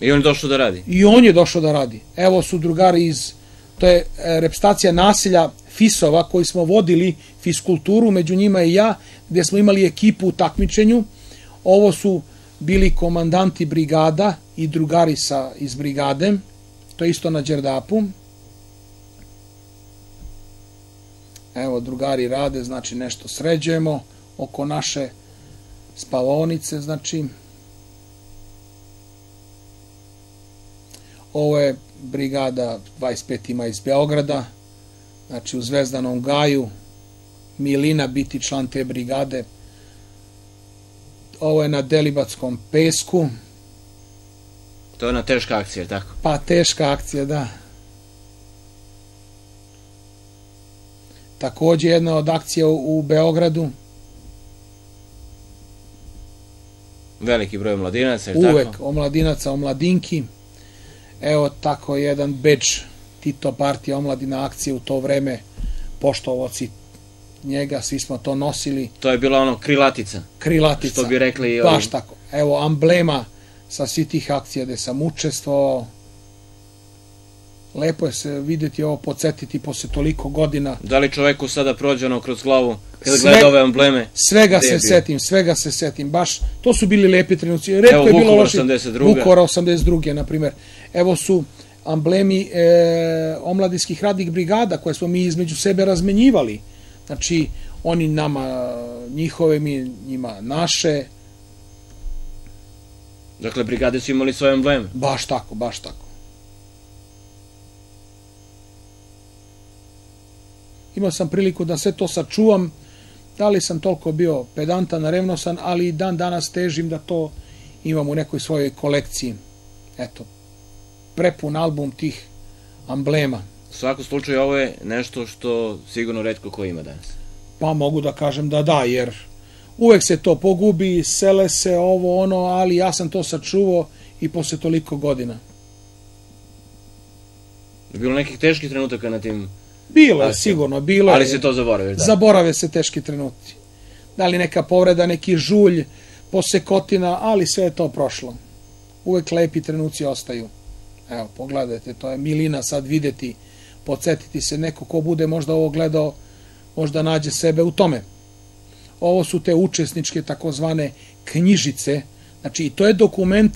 I on je došao da radi. i on je došao da radi. Evo su drugari iz, to je e, repstacija nasilja FISova koji smo vodili fiskulturu, među njima i ja, gde smo imali ekipu u takmičenju. Ovo su bili komandanti brigada i drugari sa, iz brigade, to je isto na Đerdapu. Evo, drugari rade, znači nešto sređujemo oko naše spavaonice, znači Ovo je brigada 25 ima iz Beograda, znači u Zvezdanom gaju, Milina biti član te brigade. Ovo je na Delibatskom pesku, To je ona teška akcija, je tako? pa teška akcija, da. Takođe jedna od akcija u, Beogradu, Veliki broj mladinaca, je uvek tako? omladinaca, omladinki. Evo tako jedan beč Tito partija omladina akcije u to vreme, poštovoci njega, svi smo to nosili, To je bila ono krilatica. krilatica. Što bi rekli Baš ovi- tako. Evo, amblema sa svih tih akcija gde sam učestvovao. Lepo je se videti ovo, podsjetiti posle toliko godina. Da li čoveku sada prođe ono kroz glavu kada Sve- gleda ove embleme? Svega se bio? setim, svega se setim, baš, to su bili lepi trenuci. Redko Evo, je bilo Vukovar loši. 82.. Vukovar 82. na primjer. Evo su amblemi e, omladinskih radnih brigada koje smo mi između sebe razmenjivali. Znači, oni nama njihove, mi njima naše. Dakle, brigade su imali svoje embleme. Baš tako, baš tako. Imao sam priliku da sve to sačuvam. Da li sam toliko bio pedantan, revnosan, ali i dan danas težim da to imam u nekoj svojoj kolekciji. Eto, prepun album tih amblema. U svakom slučaju ovo je nešto što sigurno redko ko ima danas. Pa mogu da kažem da da, jer uvek se to pogubi, sele se ovo, ono, ali ja sam to sačuvao i posle toliko godina. Je bilo nekih teških trenutaka na tim, Bilo je, sigurno, bilo je. ali se to zaboravio. Da. Zaborave se teški trenuci. Da li neka povreda, neki žulj, posekotina, ali sve je to prošlo. Uvek lepi trenuci ostaju. Evo, pogledajte, to je milina sad videti, podsjetiti se neko ko bude možda ovo gledao, možda nađe sebe u tome. Ovo su te učesničke takozvane knjižice, znači i to je dokument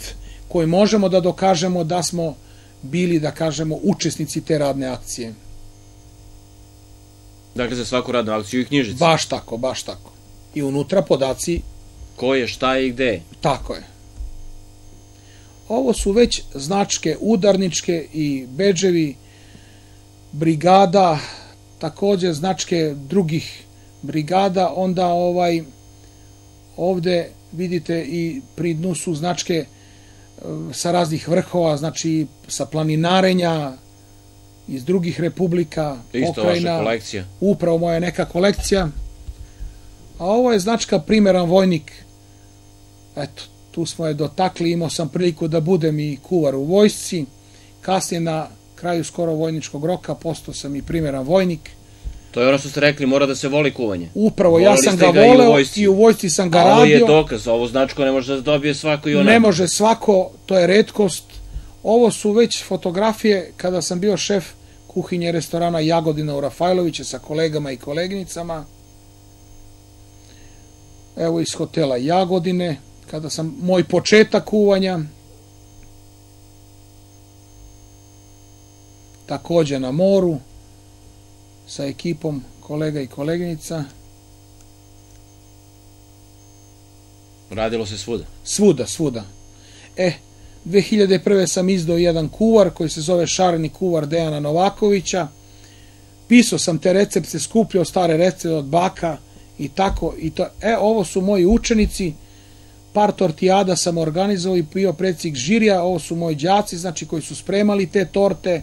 koji možemo da dokažemo da smo bili, da kažemo, učesnici te radne akcije. Dakle, za svaku radnu akciju i knjižicu. Baš tako, baš tako. I unutra podaci, Ko je, šta je i gde je. tako je. Ovo su već značke udarničke i beđevi brigada, takođe značke drugih brigada, onda ovaj ovde vidite i pri dnu su značke e, sa raznih vrhova, znači sa planinarenja, iz drugih republika, Isto pokrajina, vaša kolekcija. upravo moja neka kolekcija. A ovo je značka primeran vojnik. Eto, tu smo je dotakli, imao sam priliku da budem i kuvar u vojsci. Kasnije na kraju skoro vojničkog roka postao sam i primeran vojnik. To je ono što ste rekli, mora da se voli kuvanje. Upravo, ja sam ga ga i u voleo vojsci. i u vojsci sam ga A ovo je radio. dokaz, ovo značko ne može da dobije svako i onako. Ne može svako, to je redkost. Ovo su već fotografije kada sam bio šef kuhinje restorana Jagodina u Rafajloviće sa kolegama i koleginicama. Evo iz hotela Jagodine, kada sam moj početak kuvanja. Takođe na moru sa ekipom kolega i koleginica. Radilo se svuda. Svuda, svuda. E, 2001. sam izdao jedan kuvar koji se zove Šareni kuvar Dejana Novakovića. Pisao sam te recepte, skupljao stare recepte od baka i tako. I to. E, ovo su moji učenici. Par tortijada sam organizovao i bio predsjednik žirija. Ovo su moji đaci, znači koji su spremali te torte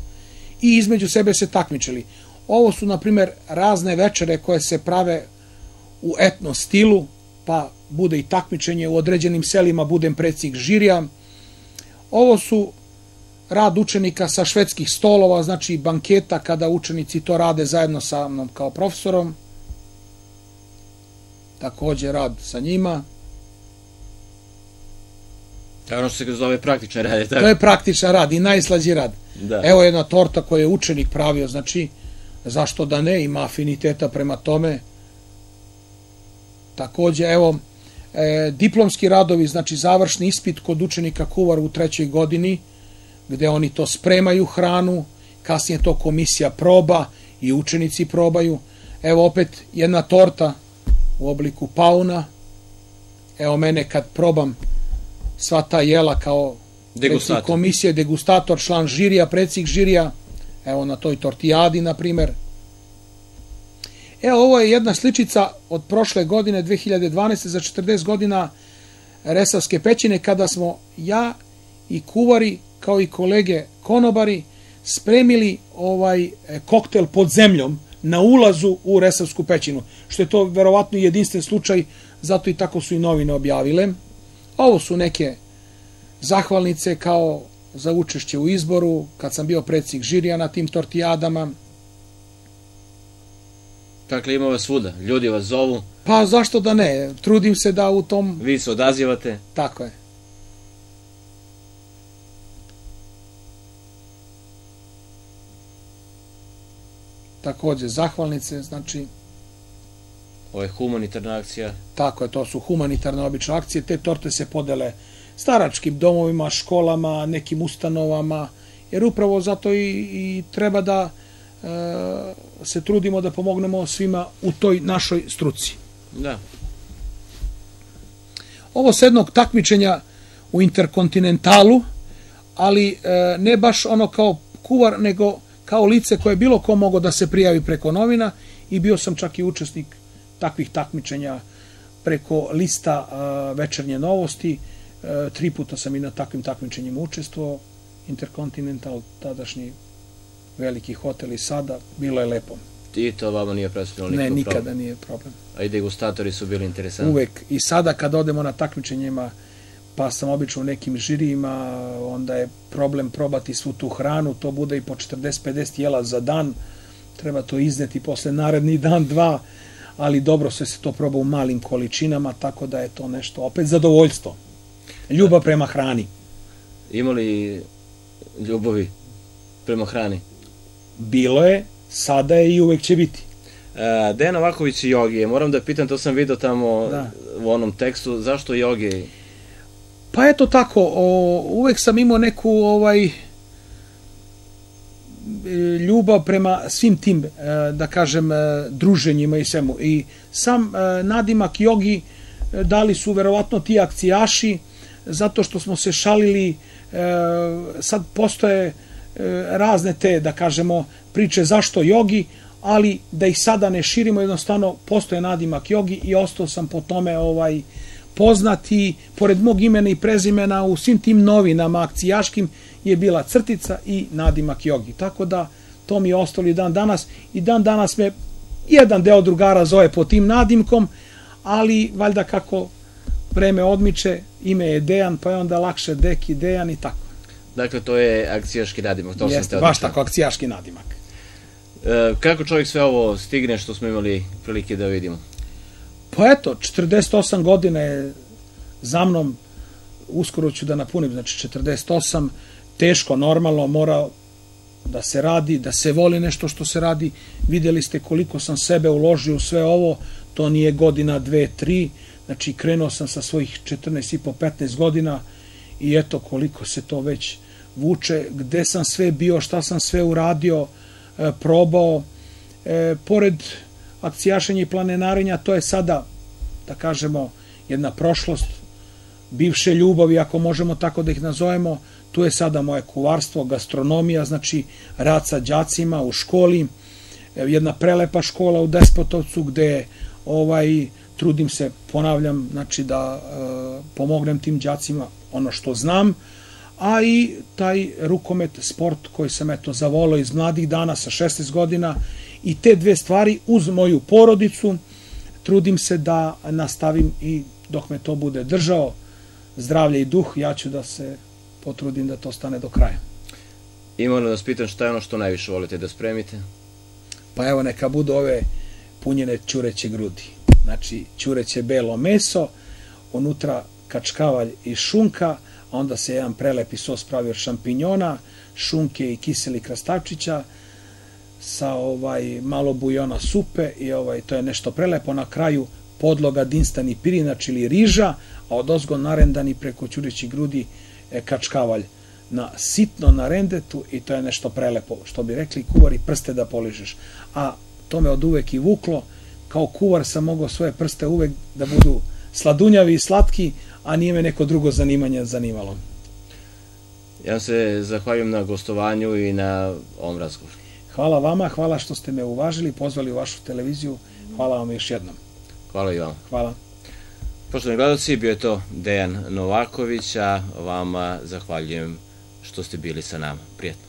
i između sebe se takmičili. Ovo su, na primjer, razne večere koje se prave u etno stilu, pa bude i takmičenje u određenim selima, budem predsjednik žirija. Ovo su rad učenika sa švedskih stolova, znači banketa kada učenici to rade zajedno sa mnom kao profesorom. Takođe rad sa njima. Je ono što se zove praktične rade. Tako? To je praktičan rad i najslađi rad. Da. Evo jedna torta koju je učenik pravio, znači zašto da ne, ima afiniteta prema tome. Takođe, evo, e, diplomski radovi, znači završni ispit kod učenika kuvar u trećoj godini, gde oni to spremaju hranu, kasnije to komisija proba i učenici probaju. Evo opet jedna torta u obliku pauna. Evo mene kad probam sva ta jela kao Degustator. komisije, degustator, član žirija, predsjednik žirija, evo na toj tortijadi, na primer. Evo, ovo je jedna sličica od prošle godine, 2012. za 40 godina Resavske pećine, kada smo ja i kuvari, kao i kolege konobari, spremili ovaj e, koktel pod zemljom na ulazu u Resavsku pećinu, što je to verovatno jedinstven slučaj, zato i tako su i novine objavile. Ovo su neke zahvalnice kao za učešće u izboru, kad sam bio predsjednik žirija na tim tortijadama. Dakle, ima vas svuda. Ljudi vas zovu, Pa zašto da ne? Trudim se da u tom... vi se odazivate. Tako je. Takođe, zahvalnice, znači, Ovo je humanitarna akcija. tako je, to su humanitarne obične akcije, te torte se podele staračkim domovima, školama, nekim ustanovama, jer upravo zato i, i treba da e, se trudimo da pomognemo svima u toj našoj struci. Da. Ovo s jednog takmičenja u Interkontinentalu, ali e, ne baš ono kao kuvar, nego kao lice koje je bilo ko mogao da se prijavi preko novina i bio sam čak i učesnik takvih takmičenja preko lista večernje novosti. E, tri puta sam i na takvim takmičenjima učestvovao. Intercontinental, tadašnji veliki hotel i sada, bilo je lepo. I to vama nije predstavljeno Ne, nikakav nikada problem. nije problem. A i degustatori su bili interesantni. Uvek. I sada kad odemo na takmičenjima, pa sam obično u nekim žirijima, onda je problem probati svu tu hranu, to bude i po 40-50 jela za dan, treba to izneti posle naredni dan, dva, ali dobro sve se to proba u malim količinama, tako da je to nešto, opet zadovoljstvo. Ljubav prema hrani. Ima li ljubavi prema hrani? Bilo je, sada je i uvek će biti. E, Dejan Novaković i Jogi, moram da pitam, to sam vidio tamo Da. u onom tekstu, zašto Jogi? Pa eto tako, o, uvek sam imao neku ovaj ljubav prema svim tim, e, da kažem, e, druženjima i svemu. I sam e, nadimak jogi e, dali su verovatno ti akcijaši, zato što smo se šalili, e, sad postoje e, razne te, da kažemo, priče zašto jogi, ali da ih sada ne širimo, jednostavno postoje nadimak jogi i ostao sam po tome ovaj poznati, pored mog imena i prezimena u svim tim novinama akcijaškim je bila crtica i nadimak jogi. Tako da to mi je ostalo i dan danas. I dan danas me jedan deo drugara zove po tim nadimkom, ali valjda kako vreme odmiče, ime je Dejan, pa je onda lakše Deki, Dejan i tako. Dakle, to je akcijaški nadimak. To Jeste, baš tako, akcijaški nadimak. E, kako čovjek sve ovo stigne što smo imali prilike da vidimo? Pa eto, 48 godina je za mnom, uskoro ću da napunim, znači 48, teško, normalno, mora da se radi, da se voli nešto što se radi. Videli ste koliko sam sebe uložio u sve ovo, to nije godina, dve, tri, znači krenuo sam sa svojih 14 i po 15 godina i eto koliko se to već vuče, gde sam sve bio, šta sam sve uradio, e, probao. E, pored akcijašenja i planenarenja, to je sada, da kažemo, jedna prošlost, bivše ljubavi, ako možemo tako da ih nazovemo, tu je sada moje kuvarstvo, gastronomija, znači rad sa đacima u školi, jedna prelepa škola u Despotovcu gde ovaj trudim se, ponavljam, znači da e, pomognem tim đacima ono što znam, a i taj rukomet, sport koji sam eto zavolao iz mladih dana sa 16 godina i te dve stvari uz moju porodicu trudim se da nastavim i dok me to bude držao zdravlje i duh, ja ću da se potrudim da to stane do kraja. I moram da vas pitam šta je ono što najviše volite da spremite? Pa evo neka budu ove punjene čureće grudi. Znači čureće belo meso, unutra kačkavalj i šunka, a onda se jedan prelepi sos pravi od šampinjona, šunke i kiseli krastavčića, sa ovaj malo bujona supe i ovaj to je nešto prelepo na kraju podloga dinstani pirinač ili riža, a od ozgo narendani preko ćurećih grudi e, kačkavalj na sitno na rendetu i to je nešto prelepo, što bi rekli kuvari prste da poližeš. A to me od uvek i vuklo, kao kuvar sam mogao svoje prste uvek da budu sladunjavi i slatki, a nije me neko drugo zanimanje zanimalo. Ja se zahvaljujem na gostovanju i na ovom razgovoru. Hvala vama, hvala što ste me uvažili, pozvali u vašu televiziju. Hvala vam još jednom. Hvala i vama. Hvala. Poštovani gledalci, bio je to Dejan Novaković, a vama zahvaljujem što ste bili sa nama. Prijetno.